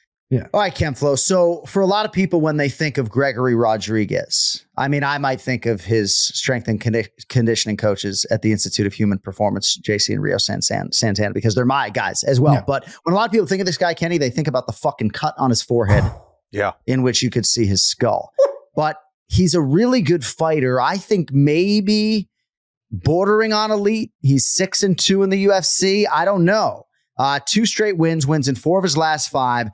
All right, Ken Flo. So, for a lot of people, when they think of Gregory Rodriguez, I mean, I might think of his strength and condi- conditioning coaches at the Institute of Human Performance, JC and Rio San- San- Santana, because they're my guys as well. Yeah. But when a lot of people think of this guy, Kenny, they think about the fucking cut on his forehead (sighs) Yeah. in which you could see his skull. but he's a really good fighter. I think maybe bordering on elite. He's six and two in the UFC. I don't know. Uh, two straight wins, wins in four of his last five.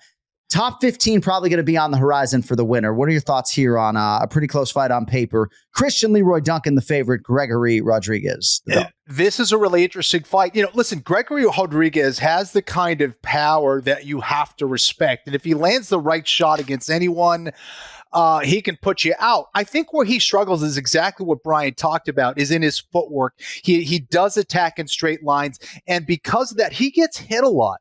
Top 15 probably going to be on the horizon for the winner. What are your thoughts here on uh, a pretty close fight on paper? Christian Leroy Duncan, the favorite, Gregory Rodriguez. This is a really interesting fight. You know, listen, Gregory Rodriguez has the kind of power that you have to respect. And if he lands the right shot against anyone, uh, he can put you out. I think where he struggles is exactly what Brian talked about is in his footwork. He he does attack in straight lines, and because of that, he gets hit a lot.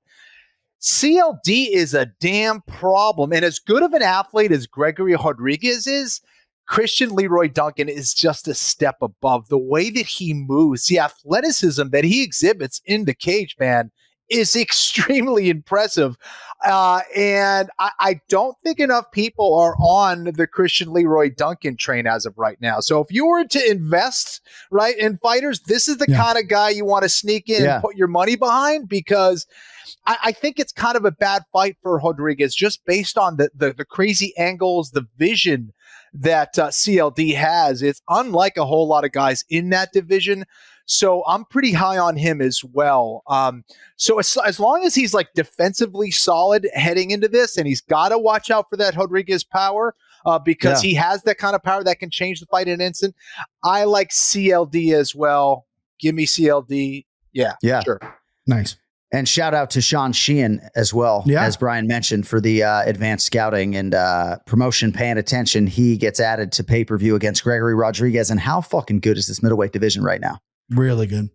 CLD is a damn problem. And as good of an athlete as Gregory Rodriguez is, Christian Leroy Duncan is just a step above. The way that he moves, the athleticism that he exhibits in the cage, man, is (laughs) extremely impressive. Uh, and I, I, don't think enough people are on the Christian Leroy Duncan train as of right now. So if you were to invest right in fighters, this is the Yeah. kind of guy you want to sneak in Yeah. and put your money behind because I, I think it's kind of a bad fight for Rodriguez just based on the the, the crazy angles, the vision that uh, CLD has. It's unlike a whole lot of guys in that division. So I'm pretty high on him as well. Um, so as, as long as he's like defensively solid heading into this, and he's got to watch out for that Rodriguez power uh, because he has that kind of power that can change the fight in an instant. I like CLD as well. Give me CLD. Yeah, Yeah. sure. Nice. And shout out to Sean Sheehan as well, Yeah. as Brian mentioned, for the uh, advanced scouting and uh, promotion paying attention. He gets added to pay per view against Gregory Rodriguez. And how fucking good is this middleweight division right now? Really good.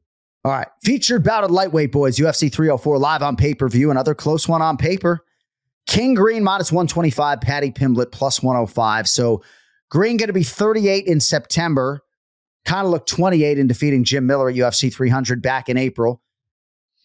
All right. Featured bout of lightweight boys, UFC 304 live on pay per view. Another close one on paper. King Green minus 125, Paddy Pimblett plus 105. So Green going to be 38 in September. Kind of looked 28 in defeating Jim Miller at UFC 300 back in April.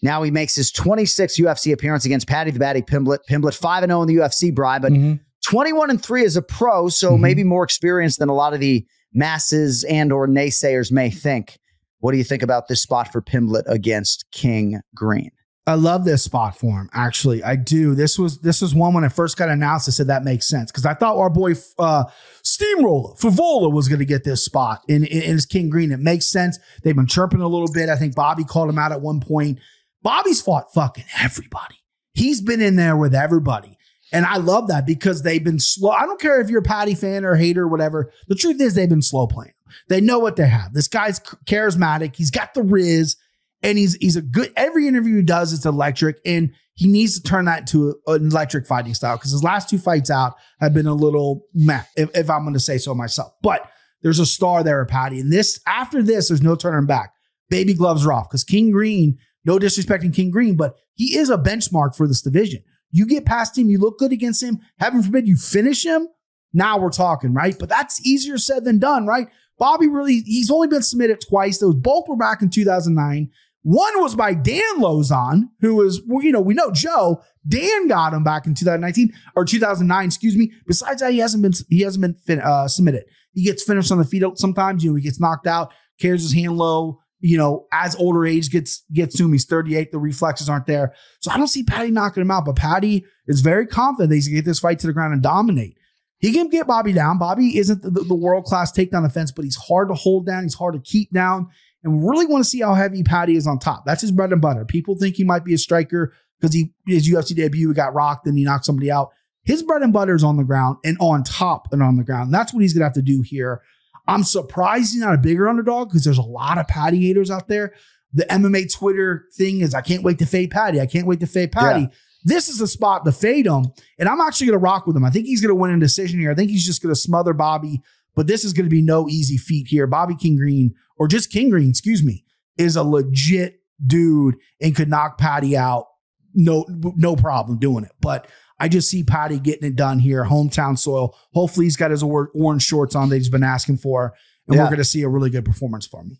Now he makes his 26th UFC appearance against Paddy the Baddy Pimblett. Pimblett 5 0 in the UFC, Brian, but Mhm. 21 and 3 as a pro, so Mhm. maybe more experience than a lot of the masses and or naysayers may think. What do you think about this spot for Pimblett against King Green? I love this spot for him. Actually, I do. This was this was one when it first got announced. I said that makes sense because I thought our boy uh, Steamroller Favola was going to get this spot in, in, in his King Green. It makes sense. They've been chirping a little bit. I think Bobby called him out at one point. Bobby's fought fucking everybody. He's been in there with everybody. And I love that because they've been slow. I don't care if you're a Paddy fan or hater or whatever. The truth is they've been slow playing. They know what they have. This guy's charismatic. He's got the riz and he's he's a good every interview he does is electric and he needs to turn that into an electric fighting style because his last two fights out have been a little meh if, if i'm going to say so myself but there's a star there paddy and this after this there's no turning back baby gloves are off because king green no disrespecting king green but he is a benchmark for this division you get past him you look good against him heaven forbid you finish him now we're talking right but that's easier said than done right bobby really he's only been submitted twice those both were back in 2009 one was by Dan Lauzon, who was, well, you know, we know Joe. Dan got him back in 2019 or 2009, excuse me. Besides that, he hasn't been he hasn't been uh, submitted. He gets finished on the feet sometimes. You know, he gets knocked out, carries his hand low. You know, as older age gets gets to him, he's 38. The reflexes aren't there, so I don't see Paddy knocking him out. But Paddy is very confident that he's gonna get this fight to the ground and dominate. He can get Bobby down. Bobby isn't the, the world class takedown defense, but he's hard to hold down. He's hard to keep down and we really want to see how heavy Paddy is on top. That's his bread and butter. People think he might be a striker because he his UFC debut he got rocked and he knocked somebody out. His bread and butter is on the ground and on top and on the ground. That's what he's gonna have to do here. I'm surprised he's not a bigger underdog because there's a lot of Paddy haters out there. The MMA Twitter thing is I can't wait to fade Paddy. I can't wait to fade Paddy. This is a spot to fade him, and I'm actually going to rock with him. I think he's going to win a decision here. I think he's just going to smother Bobby, but this is going to be no easy feat here. Bobby King Green, or just King Green, excuse me, is a legit dude and could knock Paddy out. No, no problem doing it. But I just see Paddy getting it done here, hometown soil. Hopefully, he's got his orange shorts on that he's been asking for, and Yeah. we're going to see a really good performance from him.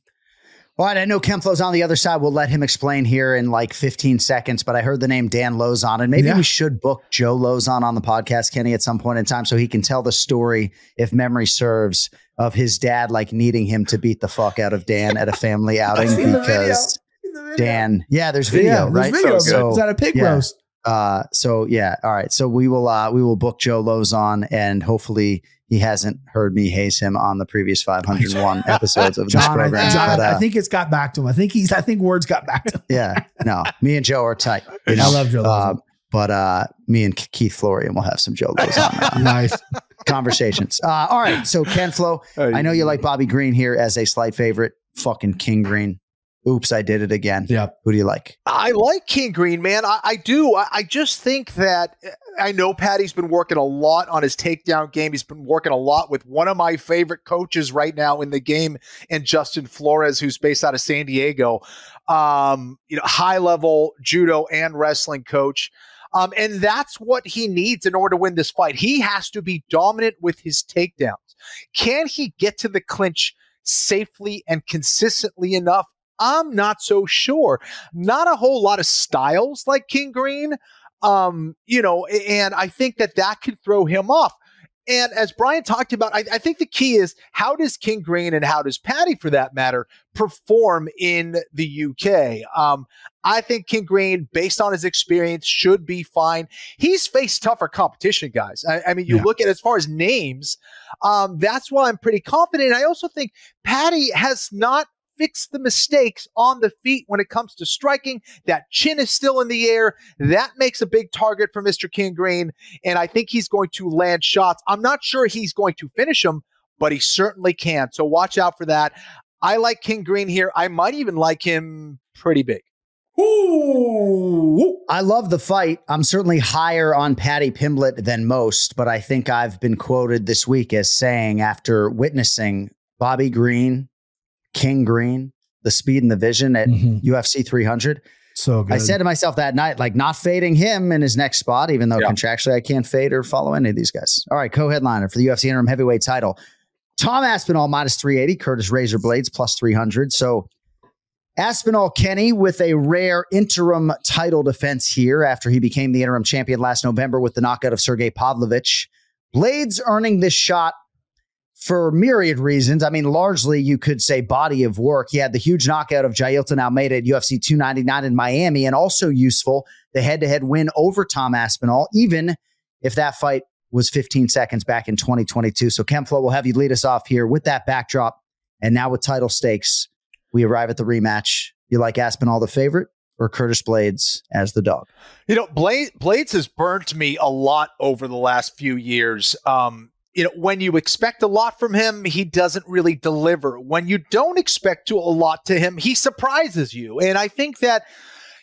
All right, I know Ken Flo's on the other side. We'll let him explain here in like 15 seconds, but I heard the name Dan Lauzon, and maybe Yeah. we should book Joe Lauzon on the podcast, Kenny, at some point in time so he can tell the story, if memory serves, of his dad like needing him to beat the fuck out of Dan at a family (laughs) outing seen the video. because Dan, yeah, there's video, Yeah, there's right? video. So, Is that a pig yeah. roast? Uh, so yeah, all right. So we will uh we will book Joe Lauzon and hopefully he hasn't heard me haze him on the previous 501 (laughs) episodes of this Jon, I, program. Jon, but, I uh, think it's got back to him. I think he's. I think words got back to him. yeah, no, me and Joe are tight. You know? I love Joe. Uh, but uh, me and Keith Florian will have some Joe Lozano (laughs) nice. conversations. Uh, all right. So, Ken Flo, I know you like Bobby Green here as a slight favorite. Fucking King Green. Oops, I did it again. Yeah. Who do you like? I like King Green, man. I, I do. I, I just think that I know Paddy's been working a lot on his takedown game. He's been working a lot with one of my favorite coaches right now in the game, and Justin Flores, who's based out of San Diego. Um, you know, high level judo and wrestling coach. Um, and that's what he needs in order to win this fight. He has to be dominant with his takedowns. Can he get to the clinch safely and consistently enough? I'm not so sure. Not a whole lot of styles like King Green, um, you know, and I think that that could throw him off. And as Brian talked about, I, I, think the key is how does King Green and how does Paddy, for that matter, perform in the UK? Um, I think King Green, based on his experience, should be fine. He's faced tougher competition, guys. I, I mean, you yeah. look at as far as names, um, that's why I'm pretty confident. I also think Paddy has not fix the mistakes on the feet when it comes to striking. That chin is still in the air. That makes a big target for Mr. King Green. And I think he's going to land shots. I'm not sure he's going to finish them, but he certainly can. So watch out for that. I like King Green here. I might even like him pretty big. Ooh. I love the fight. I'm certainly higher on Paddy Pimblett than most, but I think I've been quoted this week as saying after witnessing Bobby Green King Green, the speed and the vision at mm-hmm. UFC 300. So good. I said to myself that night, like not fading him in his next spot, even though yeah. contractually I can't fade or follow any of these guys. All right, co-headliner for the UFC interim heavyweight title. Tom Aspinall minus 380, Curtis Razor Blaydes plus 300. So Aspinall Kenny with a rare interim title defense here after he became the interim champion last November with the knockout of Sergey Pavlovich. Blaydes earning this shot for myriad reasons. I mean, largely you could say body of work. He had the huge knockout of Jailton Almeida at UFC 299 in Miami, and also useful the head to head win over Tom Aspinall, even if that fight was 15 seconds back in 2022. So, Ken Flo will have you lead us off here with that backdrop. And now with title stakes, we arrive at the rematch. You like Aspinall the favorite? or Curtis Blaydes as the dog? You know, Blade, Blaydes has burnt me a lot over the last few years. Um, you know, when you expect a lot from him, he doesn't really deliver. When you don't expect to a lot to him, he surprises you. And I think that,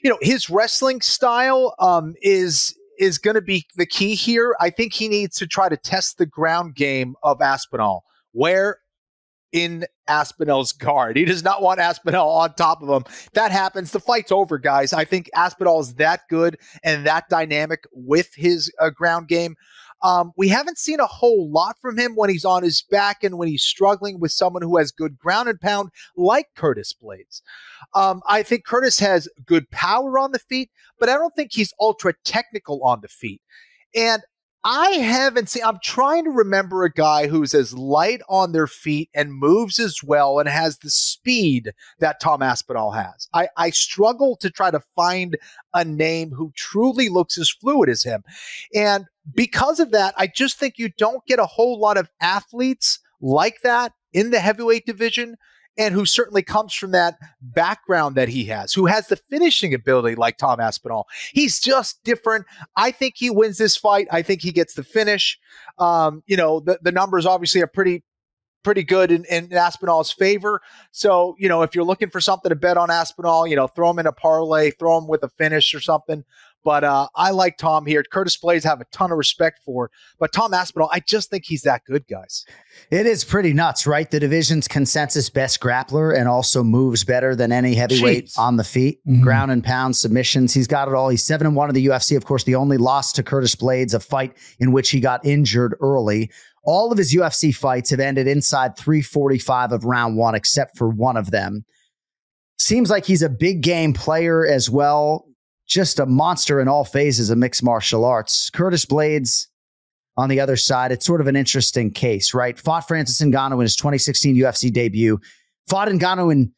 you know, his wrestling style um, is is going to be the key here. I think he needs to try to test the ground game of Aspinall. Where in Aspinall's guard. He does not want Aspinall on top of him. That happens. The fight's over, guys. I think Aspinall is that good and that dynamic with his uh, ground game. Um, we haven't seen a whole lot from him when he's on his back and when he's struggling with someone who has good ground and pound like Curtis Blaydes. Um, I think Curtis has good power on the feet, but I don't think he's ultra technical on the feet. And I haven't seen, I'm trying to remember a guy who's as light on their feet and moves as well and has the speed that Tom Aspinall has. I, I struggle to try to find a name who truly looks as fluid as him. And because of that, I just think you don't get a whole lot of athletes like that in the heavyweight division and who certainly comes from that background that he has, who has the finishing ability like Tom Aspinall. He's just different. I think he wins this fight. I think he gets the finish. Um, you know, the, the numbers obviously are pretty pretty good in, in Aspinall's favor. So, you know, if you're looking for something to bet on Aspinall, you know, throw him in a parlay, throw him with a finish or something. But uh, I like Tom here. Curtis Blaydes have a ton of respect for, but Tom Aspinall, I just think he's that good, guys. It is pretty nuts, right? The division's consensus best grappler and also moves better than any heavyweight Jeez. on the feet, mm-hmm. ground and pound submissions. He's got it all. He's seven and one in the UFC. Of course, the only loss to Curtis Blaydes, a fight in which he got injured early. All of his UFC fights have ended inside 345 of round one, except for one of them. Seems like he's a big game player as well just a monster in all phases of mixed martial arts. Curtis Blaydes, on the other side, it's sort of an interesting case, right? Fought Francis Ngannou in his 2016 UFC debut, fought Ngannou in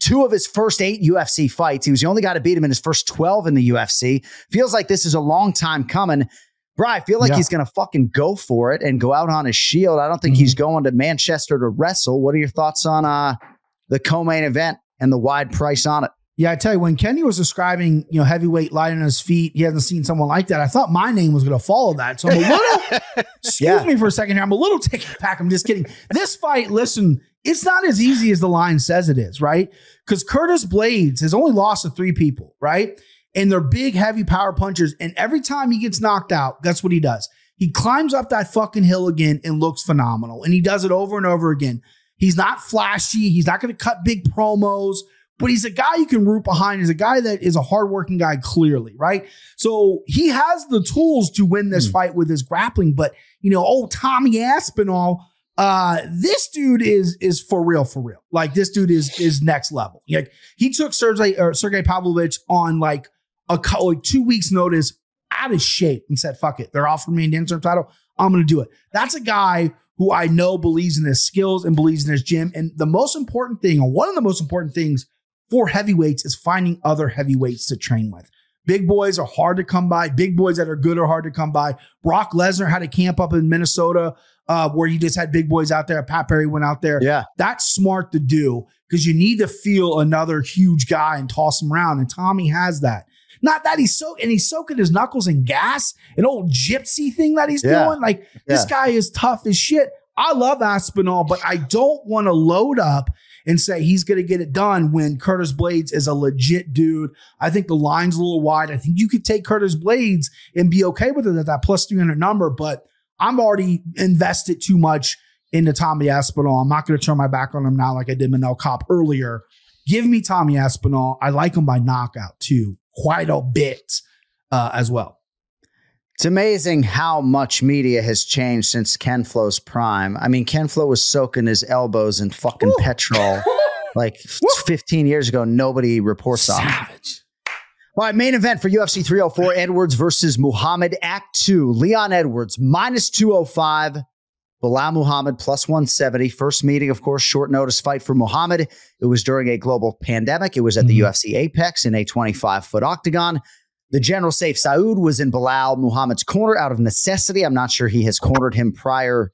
two of his first eight UFC fights. He was the only guy to beat him in his first 12 in the UFC. Feels like this is a long time coming. Bro, I feel like yeah. he's going to fucking go for it and go out on his shield. I don't think mm-hmm. he's going to Manchester to wrestle. What are your thoughts on uh, the co main event and the wide price on it? Yeah, I tell you, when Kenny was describing, you know, heavyweight light on his feet, he hasn't seen someone like that. I thought my name was going to follow that. So I'm a (laughs) little, excuse Yeah. me for a second here. I'm a little taken back. I'm just kidding. This fight, listen, it's not as easy as the line says it is, right? Because Curtis Blaydes has only lost to three people, right? And they're big, heavy power punchers. And every time he gets knocked out, that's what he does. He climbs up that fucking hill again and looks phenomenal. And he does it over and over again. He's not flashy. He's not going to cut big promos, but he's a guy you can root behind. He's a guy that is a hardworking guy, clearly, right? So he has the tools to win this fight with his grappling. But you know, oh Tommy Aspinall, uh, this dude is is for real, for real. Like this dude is is next level. Like he took Sergey or Sergey Pavlovich on like a couple, like two weeks notice out of shape and said, "Fuck it, they're offering me an interim title. I'm going to do it." That's a guy who I know believes in his skills and believes in his gym. And the most important thing, or one of the most important things for heavyweights, is finding other heavyweights to train with. Big boys are hard to come by. Big boys that are good are hard to come by. Brock Lesnar had a camp up in Minnesota uh, where he just had big boys out there. Pat Perry went out there. Yeah. That's smart to do because you need to feel another huge guy and toss him around. And Tommy has that. Not that he's so and he's soaking his knuckles in gas, an old gypsy thing that he's Yeah. doing. Like this guy is tough as shit. I love Aspinall, but I don't want to load up and say he's going to get it done when Curtis Blaydes is a legit dude. I think the line's a little wide. I think you could take Curtis Blaydes and be okay with it at that plus 300 number, but I'm already invested too much into Tommy Aspinall. I'm not going to turn my back on him now like I did Manel Kape earlier. Give me Tommy Aspinall. I like him by knockout too, quite a bit uh, as well. It's amazing how much media has changed since Ken Flo's prime. I mean, Ken Flo was soaking his elbows in fucking petrol (laughs) like 15 years ago. Nobody reports on. Savage. All right, main event for UFC 304 Edwards versus Muhammad Act 2. Leon Edwards minus 205. Belal Muhammad plus 170. First meeting, of course, short notice fight for Muhammad. It was during a global pandemic. It was at the mm-hmm. UFC Apex in a 25 foot octagon. The general Sayif Saud was in Belal Muhammad's corner out of necessity. I'm not sure he has cornered him prior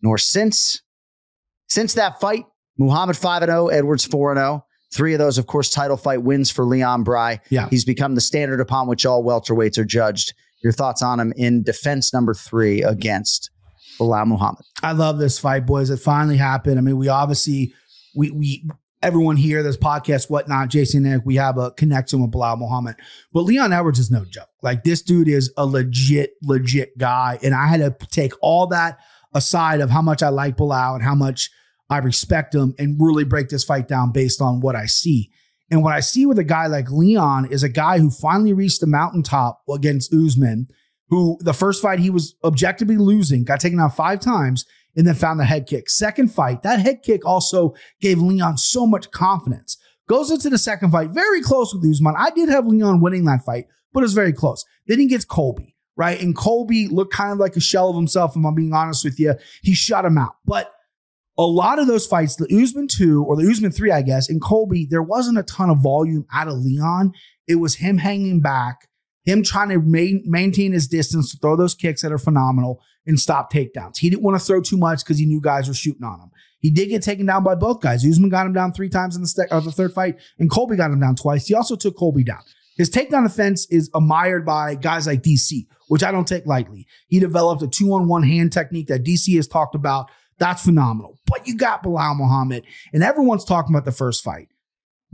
nor since. Since that fight, Muhammad 5 0, Edwards 4 0. Three of those, of course, title fight wins for Leon Bry. Yeah. He's become the standard upon which all welterweights are judged. Your thoughts on him in defense number three against Belal Muhammad? I love this fight, boys. It finally happened. I mean, we obviously we we everyone here, this podcast, whatnot, Jason Eric, we have a connection with Belal Muhammad. But Leon Edwards is no joke. Like this dude is a legit, legit guy. And I had to take all that aside of how much I like Belal and how much I respect him and really break this fight down based on what I see. And what I see with a guy like Leon is a guy who finally reached the mountaintop against Usman, who the first fight he was objectively losing, got taken out five times, and then found the head kick. Second fight, that head kick also gave Leon so much confidence. Goes into the second fight, very close with Usman. I did have Leon winning that fight, but it was very close. Then he gets Colby, right? And Colby looked kind of like a shell of himself, if I'm being honest with you. He shut him out. But a lot of those fights, the Usman 2 or the Usman 3, I guess, and Colby, there wasn't a ton of volume out of Leon. It was him hanging back, him trying to main, maintain his distance, to throw those kicks that are phenomenal and stop takedowns. He didn't want to throw too much because he knew guys were shooting on him. He did get taken down by both guys. Usman got him down three times in the, sec- uh, the third fight, and Colby got him down twice. He also took Colby down. His takedown defense is admired by guys like DC, which I don't take lightly. He developed a two on one hand technique that DC has talked about. That's phenomenal. But you got Belal Muhammad, and everyone's talking about the first fight.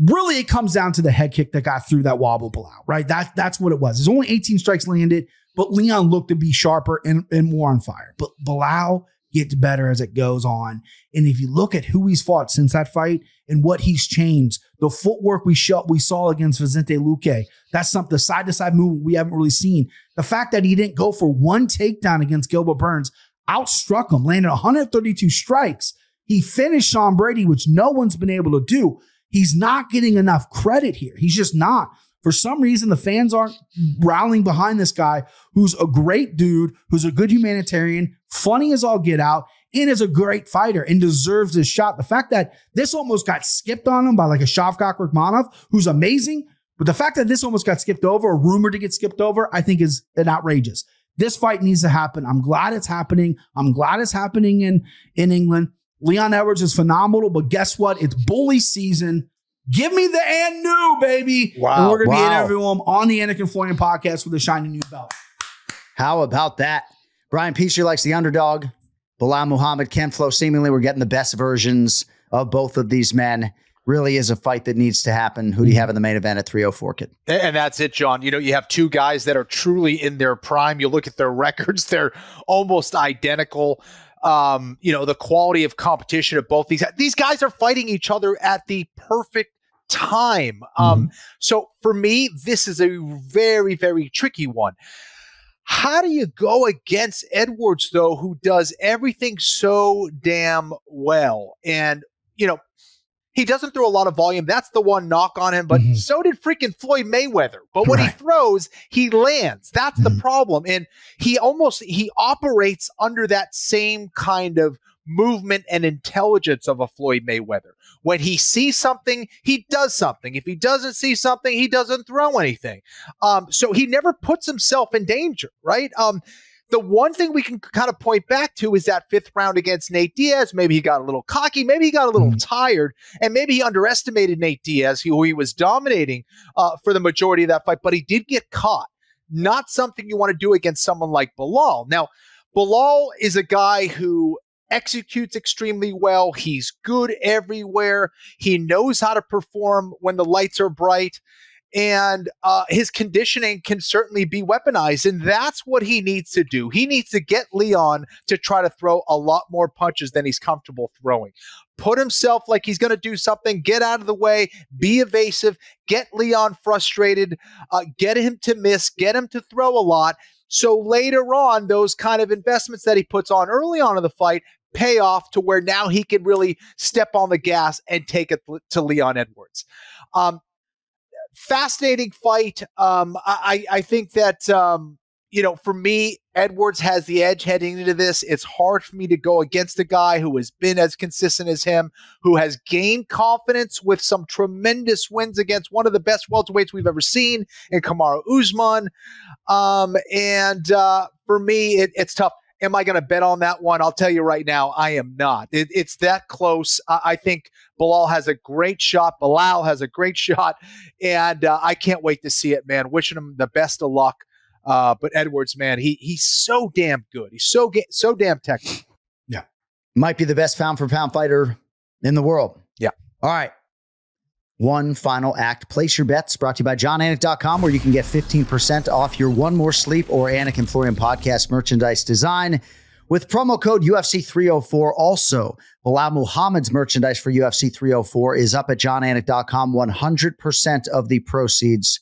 Really, it comes down to the head kick that got through that wobble Belal, right? That, that's what it was. There's only 18 strikes landed, but Leon looked to be sharper and, and more on fire. But Belal gets better as it goes on. And if you look at who he's fought since that fight and what he's changed, the footwork we shot, we saw against Vicente Luque, that's something, the side to side movement we haven't really seen. The fact that he didn't go for one takedown against Gilbert Burns, outstruck him, landed 132 strikes. He finished Sean Brady, which no one's been able to do. He's not getting enough credit here. He's just not. For some reason, the fans aren't rallying behind this guy who's a great dude, who's a good humanitarian, funny as all get out, and is a great fighter and deserves this shot. The fact that this almost got skipped on him by like a Shavkat Rakhmonov, who's amazing, but the fact that this almost got skipped over, or rumored to get skipped over, I think is an outrageous. This fight needs to happen. I'm glad it's happening. I'm glad it's happening in, in England. Leon Edwards is phenomenal, but guess what? It's bully season. Give me the and new, baby. Wow, And we're going to be wow. interviewing him on the Anik and Florian podcast with a shiny new belt. How about that? Brian Petrie likes the underdog. Belal Muhammad, Ken Flo. Seemingly, we're getting the best versions of both of these men. Really is a fight that needs to happen. Who do you have in the main event at 304, kid? And and that's it, Jon. You know, you have two guys that are truly in their prime. You look at their (laughs) records, they're almost identical. Um, you know, the quality of competition of both these these guys are fighting each other at the perfect time. Um, so for me, this is a very, very tricky one. How do you go against Edwards, though, who does everything so damn well? And, you know, he doesn't throw a lot of volume. That's the one knock on him, but Mhm. so did freaking Floyd Mayweather. But when he throws, he lands. That's the Mhm. problem. And he almost he operates under that same kind of movement and intelligence of a Floyd Mayweather. When he sees something, he does something. If he doesn't see something, he doesn't throw anything. Um, so he never puts himself in danger, right? Um, the one thing we can kind of point back to is that fifth round against Nate Diaz. Maybe he got a little cocky. Maybe he got a little Mhm. tired, and maybe he underestimated Nate Diaz, who he was dominating uh, for the majority of that fight. But he did get caught. Not something you want to do against someone like Belal. Now, Belal is a guy who executes extremely well. He's good everywhere. He knows how to perform when the lights are bright. And uh, his conditioning can certainly be weaponized. And that's what he needs to do. He needs to get Leon to try to throw a lot more punches than he's comfortable throwing. Put himself like he's going to do something, get out of the way, be evasive, get Leon frustrated, uh, get him to miss, get him to throw a lot. So later on, those kind of investments that he puts on early on in the fight pay off to where now he can really step on the gas and take it to Leon Edwards. Um, fascinating fight. Um, I, I think that um, you know, for me, Edwards has the edge heading into this. It's hard for me to go against a guy who has been as consistent as him, who has gained confidence with some tremendous wins against one of the best welterweights we've ever seen in Kamaru Usman. Um, and uh, for me, it, it's tough. Am I going to bet on that one? I'll tell you right now, I am not. It, it's that close. I, I think Belal has a great shot. Belal has a great (laughs) shot, and uh, I can't wait to see it, man. Wishing him the best of luck. Uh, but Edwards, man, he he's so damn good. He's so ga- so damn technical. Yeah, might be the best pound for pound fighter in the world. Yeah. All right. One final act. Place your bets brought to you by jonanik.com, where you can get 15% off your One More Sleep or Anik and Florian podcast merchandise design with promo code UFC 304. Also, Belal Muhammad's merchandise for UFC 304 is up at jonanik.com. 100% of the proceeds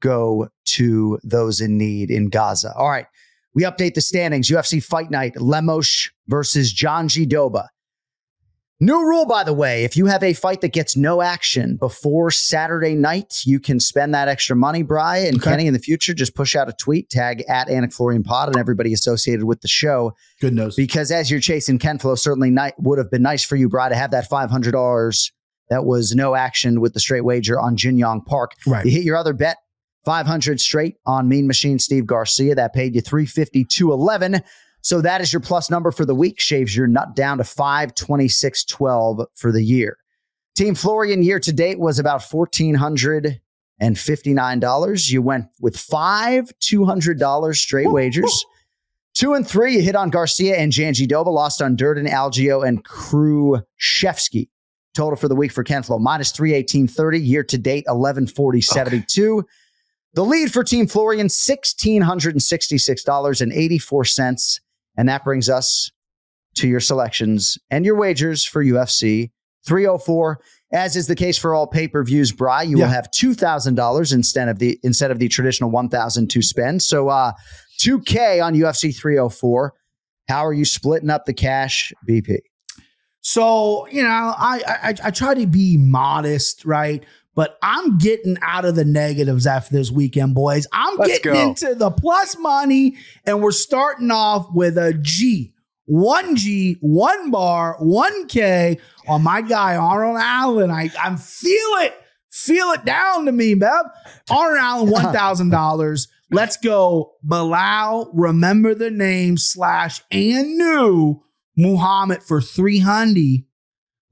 go to those in need in Gaza. All right. We update the standings. UFC Fight Night, Lemos versus Jandiroba. New rule, by the way, if you have a fight that gets no action before Saturday night, you can spend that extra money, Bry and Okay. Kenny in the future. Just push out a tweet, tag at Anik Florian Pod and everybody associated with the show. Good news. Because as you're chasing Ken Flo, certainly ni- would have been nice for you, Bry, to have that $500 that was no action with the straight wager on Jin Yong Park. Right. You hit your other bet, 500 straight on Mean Machine Steve Garcia. That paid you 350 to 11. So that is your plus number for the week. Shaves your nut down to 526.12 for the year. Team Florian year to date was about $1,459. You went with five $200 straight wagers. Two and three, you hit on Garcia and Jandiroba, lost on Durden, Algio, and Khrushchevsky. Total for the week for Ken Flo, minus 318.30. Year to date, 1140.72. The lead for Team Florian, $1,666.84. And that brings us to your selections and your wagers for UFC 304. As is the case for all pay-per-views, Bry, you Yeah. will have $2,000 instead of the instead of the traditional 1000 to spend. So uh 2K on UFC 304. How are you splitting up the cash, BP? So you know, I, I I try to be modest, right? But I'm getting out of the negatives after this weekend, boys. I'm Let's getting go. into the plus money, and we're starting off with a G, one G, one bar, one K on my guy Arnold Allen. I I'm feel it, feel it down to me, Bev. Arnold Allen, (laughs) one thousand dollars. Let's go, Belal. Remember the name slash and new Muhammad for 300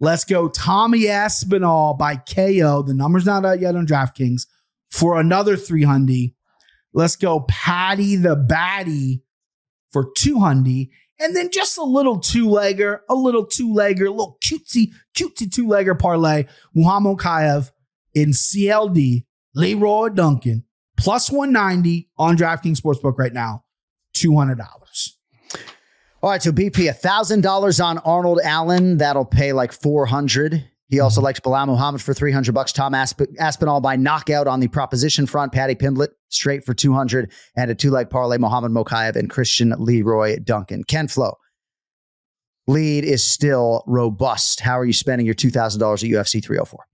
Let's go Tommy Aspinall by KO. The number's not out yet on DraftKings for another 300. Let's go Patty the Batty for 200. And then just a little two legger, a little two legger, a little cutesy, cutesy two legger parlay. Muhammad Mokaev in CLD, Leroy Duncan, plus 190 on DraftKings Sportsbook right now, $200. All right, so BP, $1,000 on Arnold Allen. That'll pay like 400 He also mm-hmm. likes Bilal Muhammad for 300 bucks. Tom Asp- Aspinall by knockout on the proposition front. Patty Pimblett straight for 200 and a two leg parlay. Muhammad Mokaev and Christian Leroy Duncan. Ken Flo. Lead is still robust. How are you spending your $2,000 at UFC 304?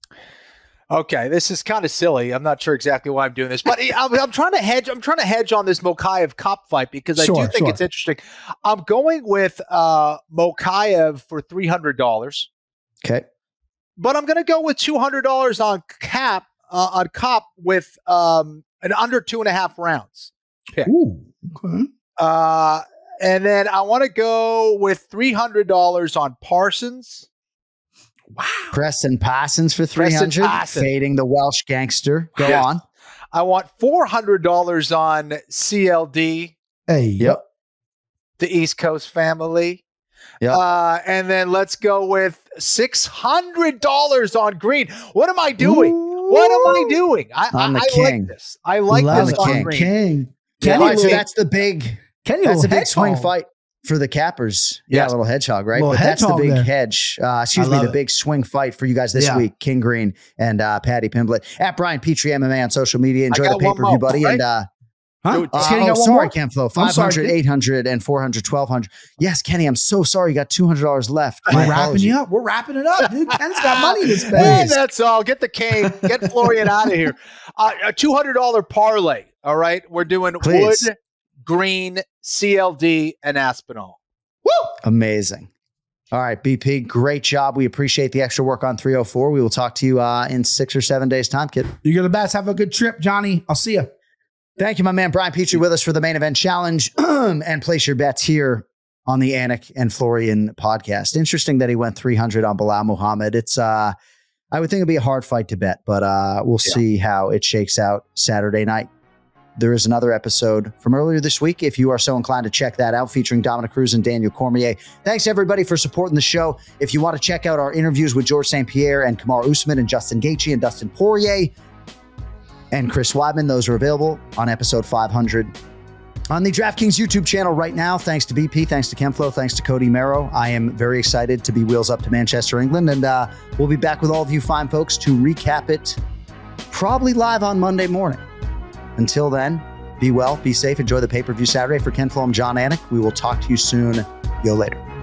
Okay, this is kind of silly. I'm not sure exactly why I'm doing this, but I'm, I'm trying to hedge. I'm trying to hedge on this Mokaev Kape fight because I Sure, do think sure. it's interesting. I'm going with uh, Mokaev for three hundred dollars, Okay. but I'm going to go with two hundred dollars on Kape uh, on Kape with um, an under two and a half rounds. Ooh, okay. Uh, and then I want to go with three hundred dollars on Parsons. Preston Parsons for Preston 300 Parsons. Fading the Welsh gangster. Go Yes. on. I want four hundred dollars on CLD. Hey, Yep. the East Coast family. Yeah. Uh, and then let's go with six hundred dollars on green. What am I doing? What am I doing? I, I, On the I king. like this. I like Love this on king. green. King. Kenny, All right, so that's the big Kenny that's a big swing fight for the cappers. Yeah, Yes. a little hedgehog, right? Little but that's the big there. hedge. Uh, excuse I me, love the it. big swing fight for you guys this Yeah. week. King Green and uh, Patty Pimblett at Brian Petrie MMA on social media. Enjoy the pay per view, buddy. right? And uh, Huh? Dude, uh, Kenny oh, sorry, more? Ken Flo. I'm sorry, 500, 800, and 400, 1200. Yes, Kenny, I'm so sorry. You got $200 left. My We're wrapping you up. We're wrapping it up, dude. Ken's got money in his (laughs) Yeah, space. that's all. Get the king. Get Florian out of here. Uh, a two hundred dollar parlay. All right, we're doing Please. wood, green, CLD, and Aspinall. Woo! Amazing. All right, BP, great job. We appreciate the extra work on 304. We will talk to you uh, in six or seven days' time, kid. You're the best. Have a good trip, Johnny. I'll see you. Thank you, my man Brian Petrie, with us for the main event challenge (clears throat) and place your bets here on the Anik and Florian podcast. Interesting that he went 300 on Bilal Muhammad. It's, uh, I would think it'd be a hard fight to bet, but uh, we'll Yeah. see how it shakes out Saturday night. There is another episode from earlier this week. If you are so inclined to check that out, featuring Dominick Cruz and Daniel Cormier. Thanks everybody for supporting the show. If you want to check out our interviews with Georges St. Pierre and Kamaru Usman and Justin Gaethje and Dustin Poirier, and Chris Weidman. Those are available on episode 500 on the DraftKings YouTube channel right now. Thanks to BP, thanks to Ken Flo, thanks to Cody Merrow. I am very excited to be wheels up to Manchester, England, and uh, we'll be back with all of you fine folks to recap it probably live on Monday morning. Until then, be well, be safe, enjoy the pay per view Saturday. For Ken Flo, I'm Jon Anik. We will talk to you soon. Yo later.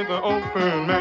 He's the open man.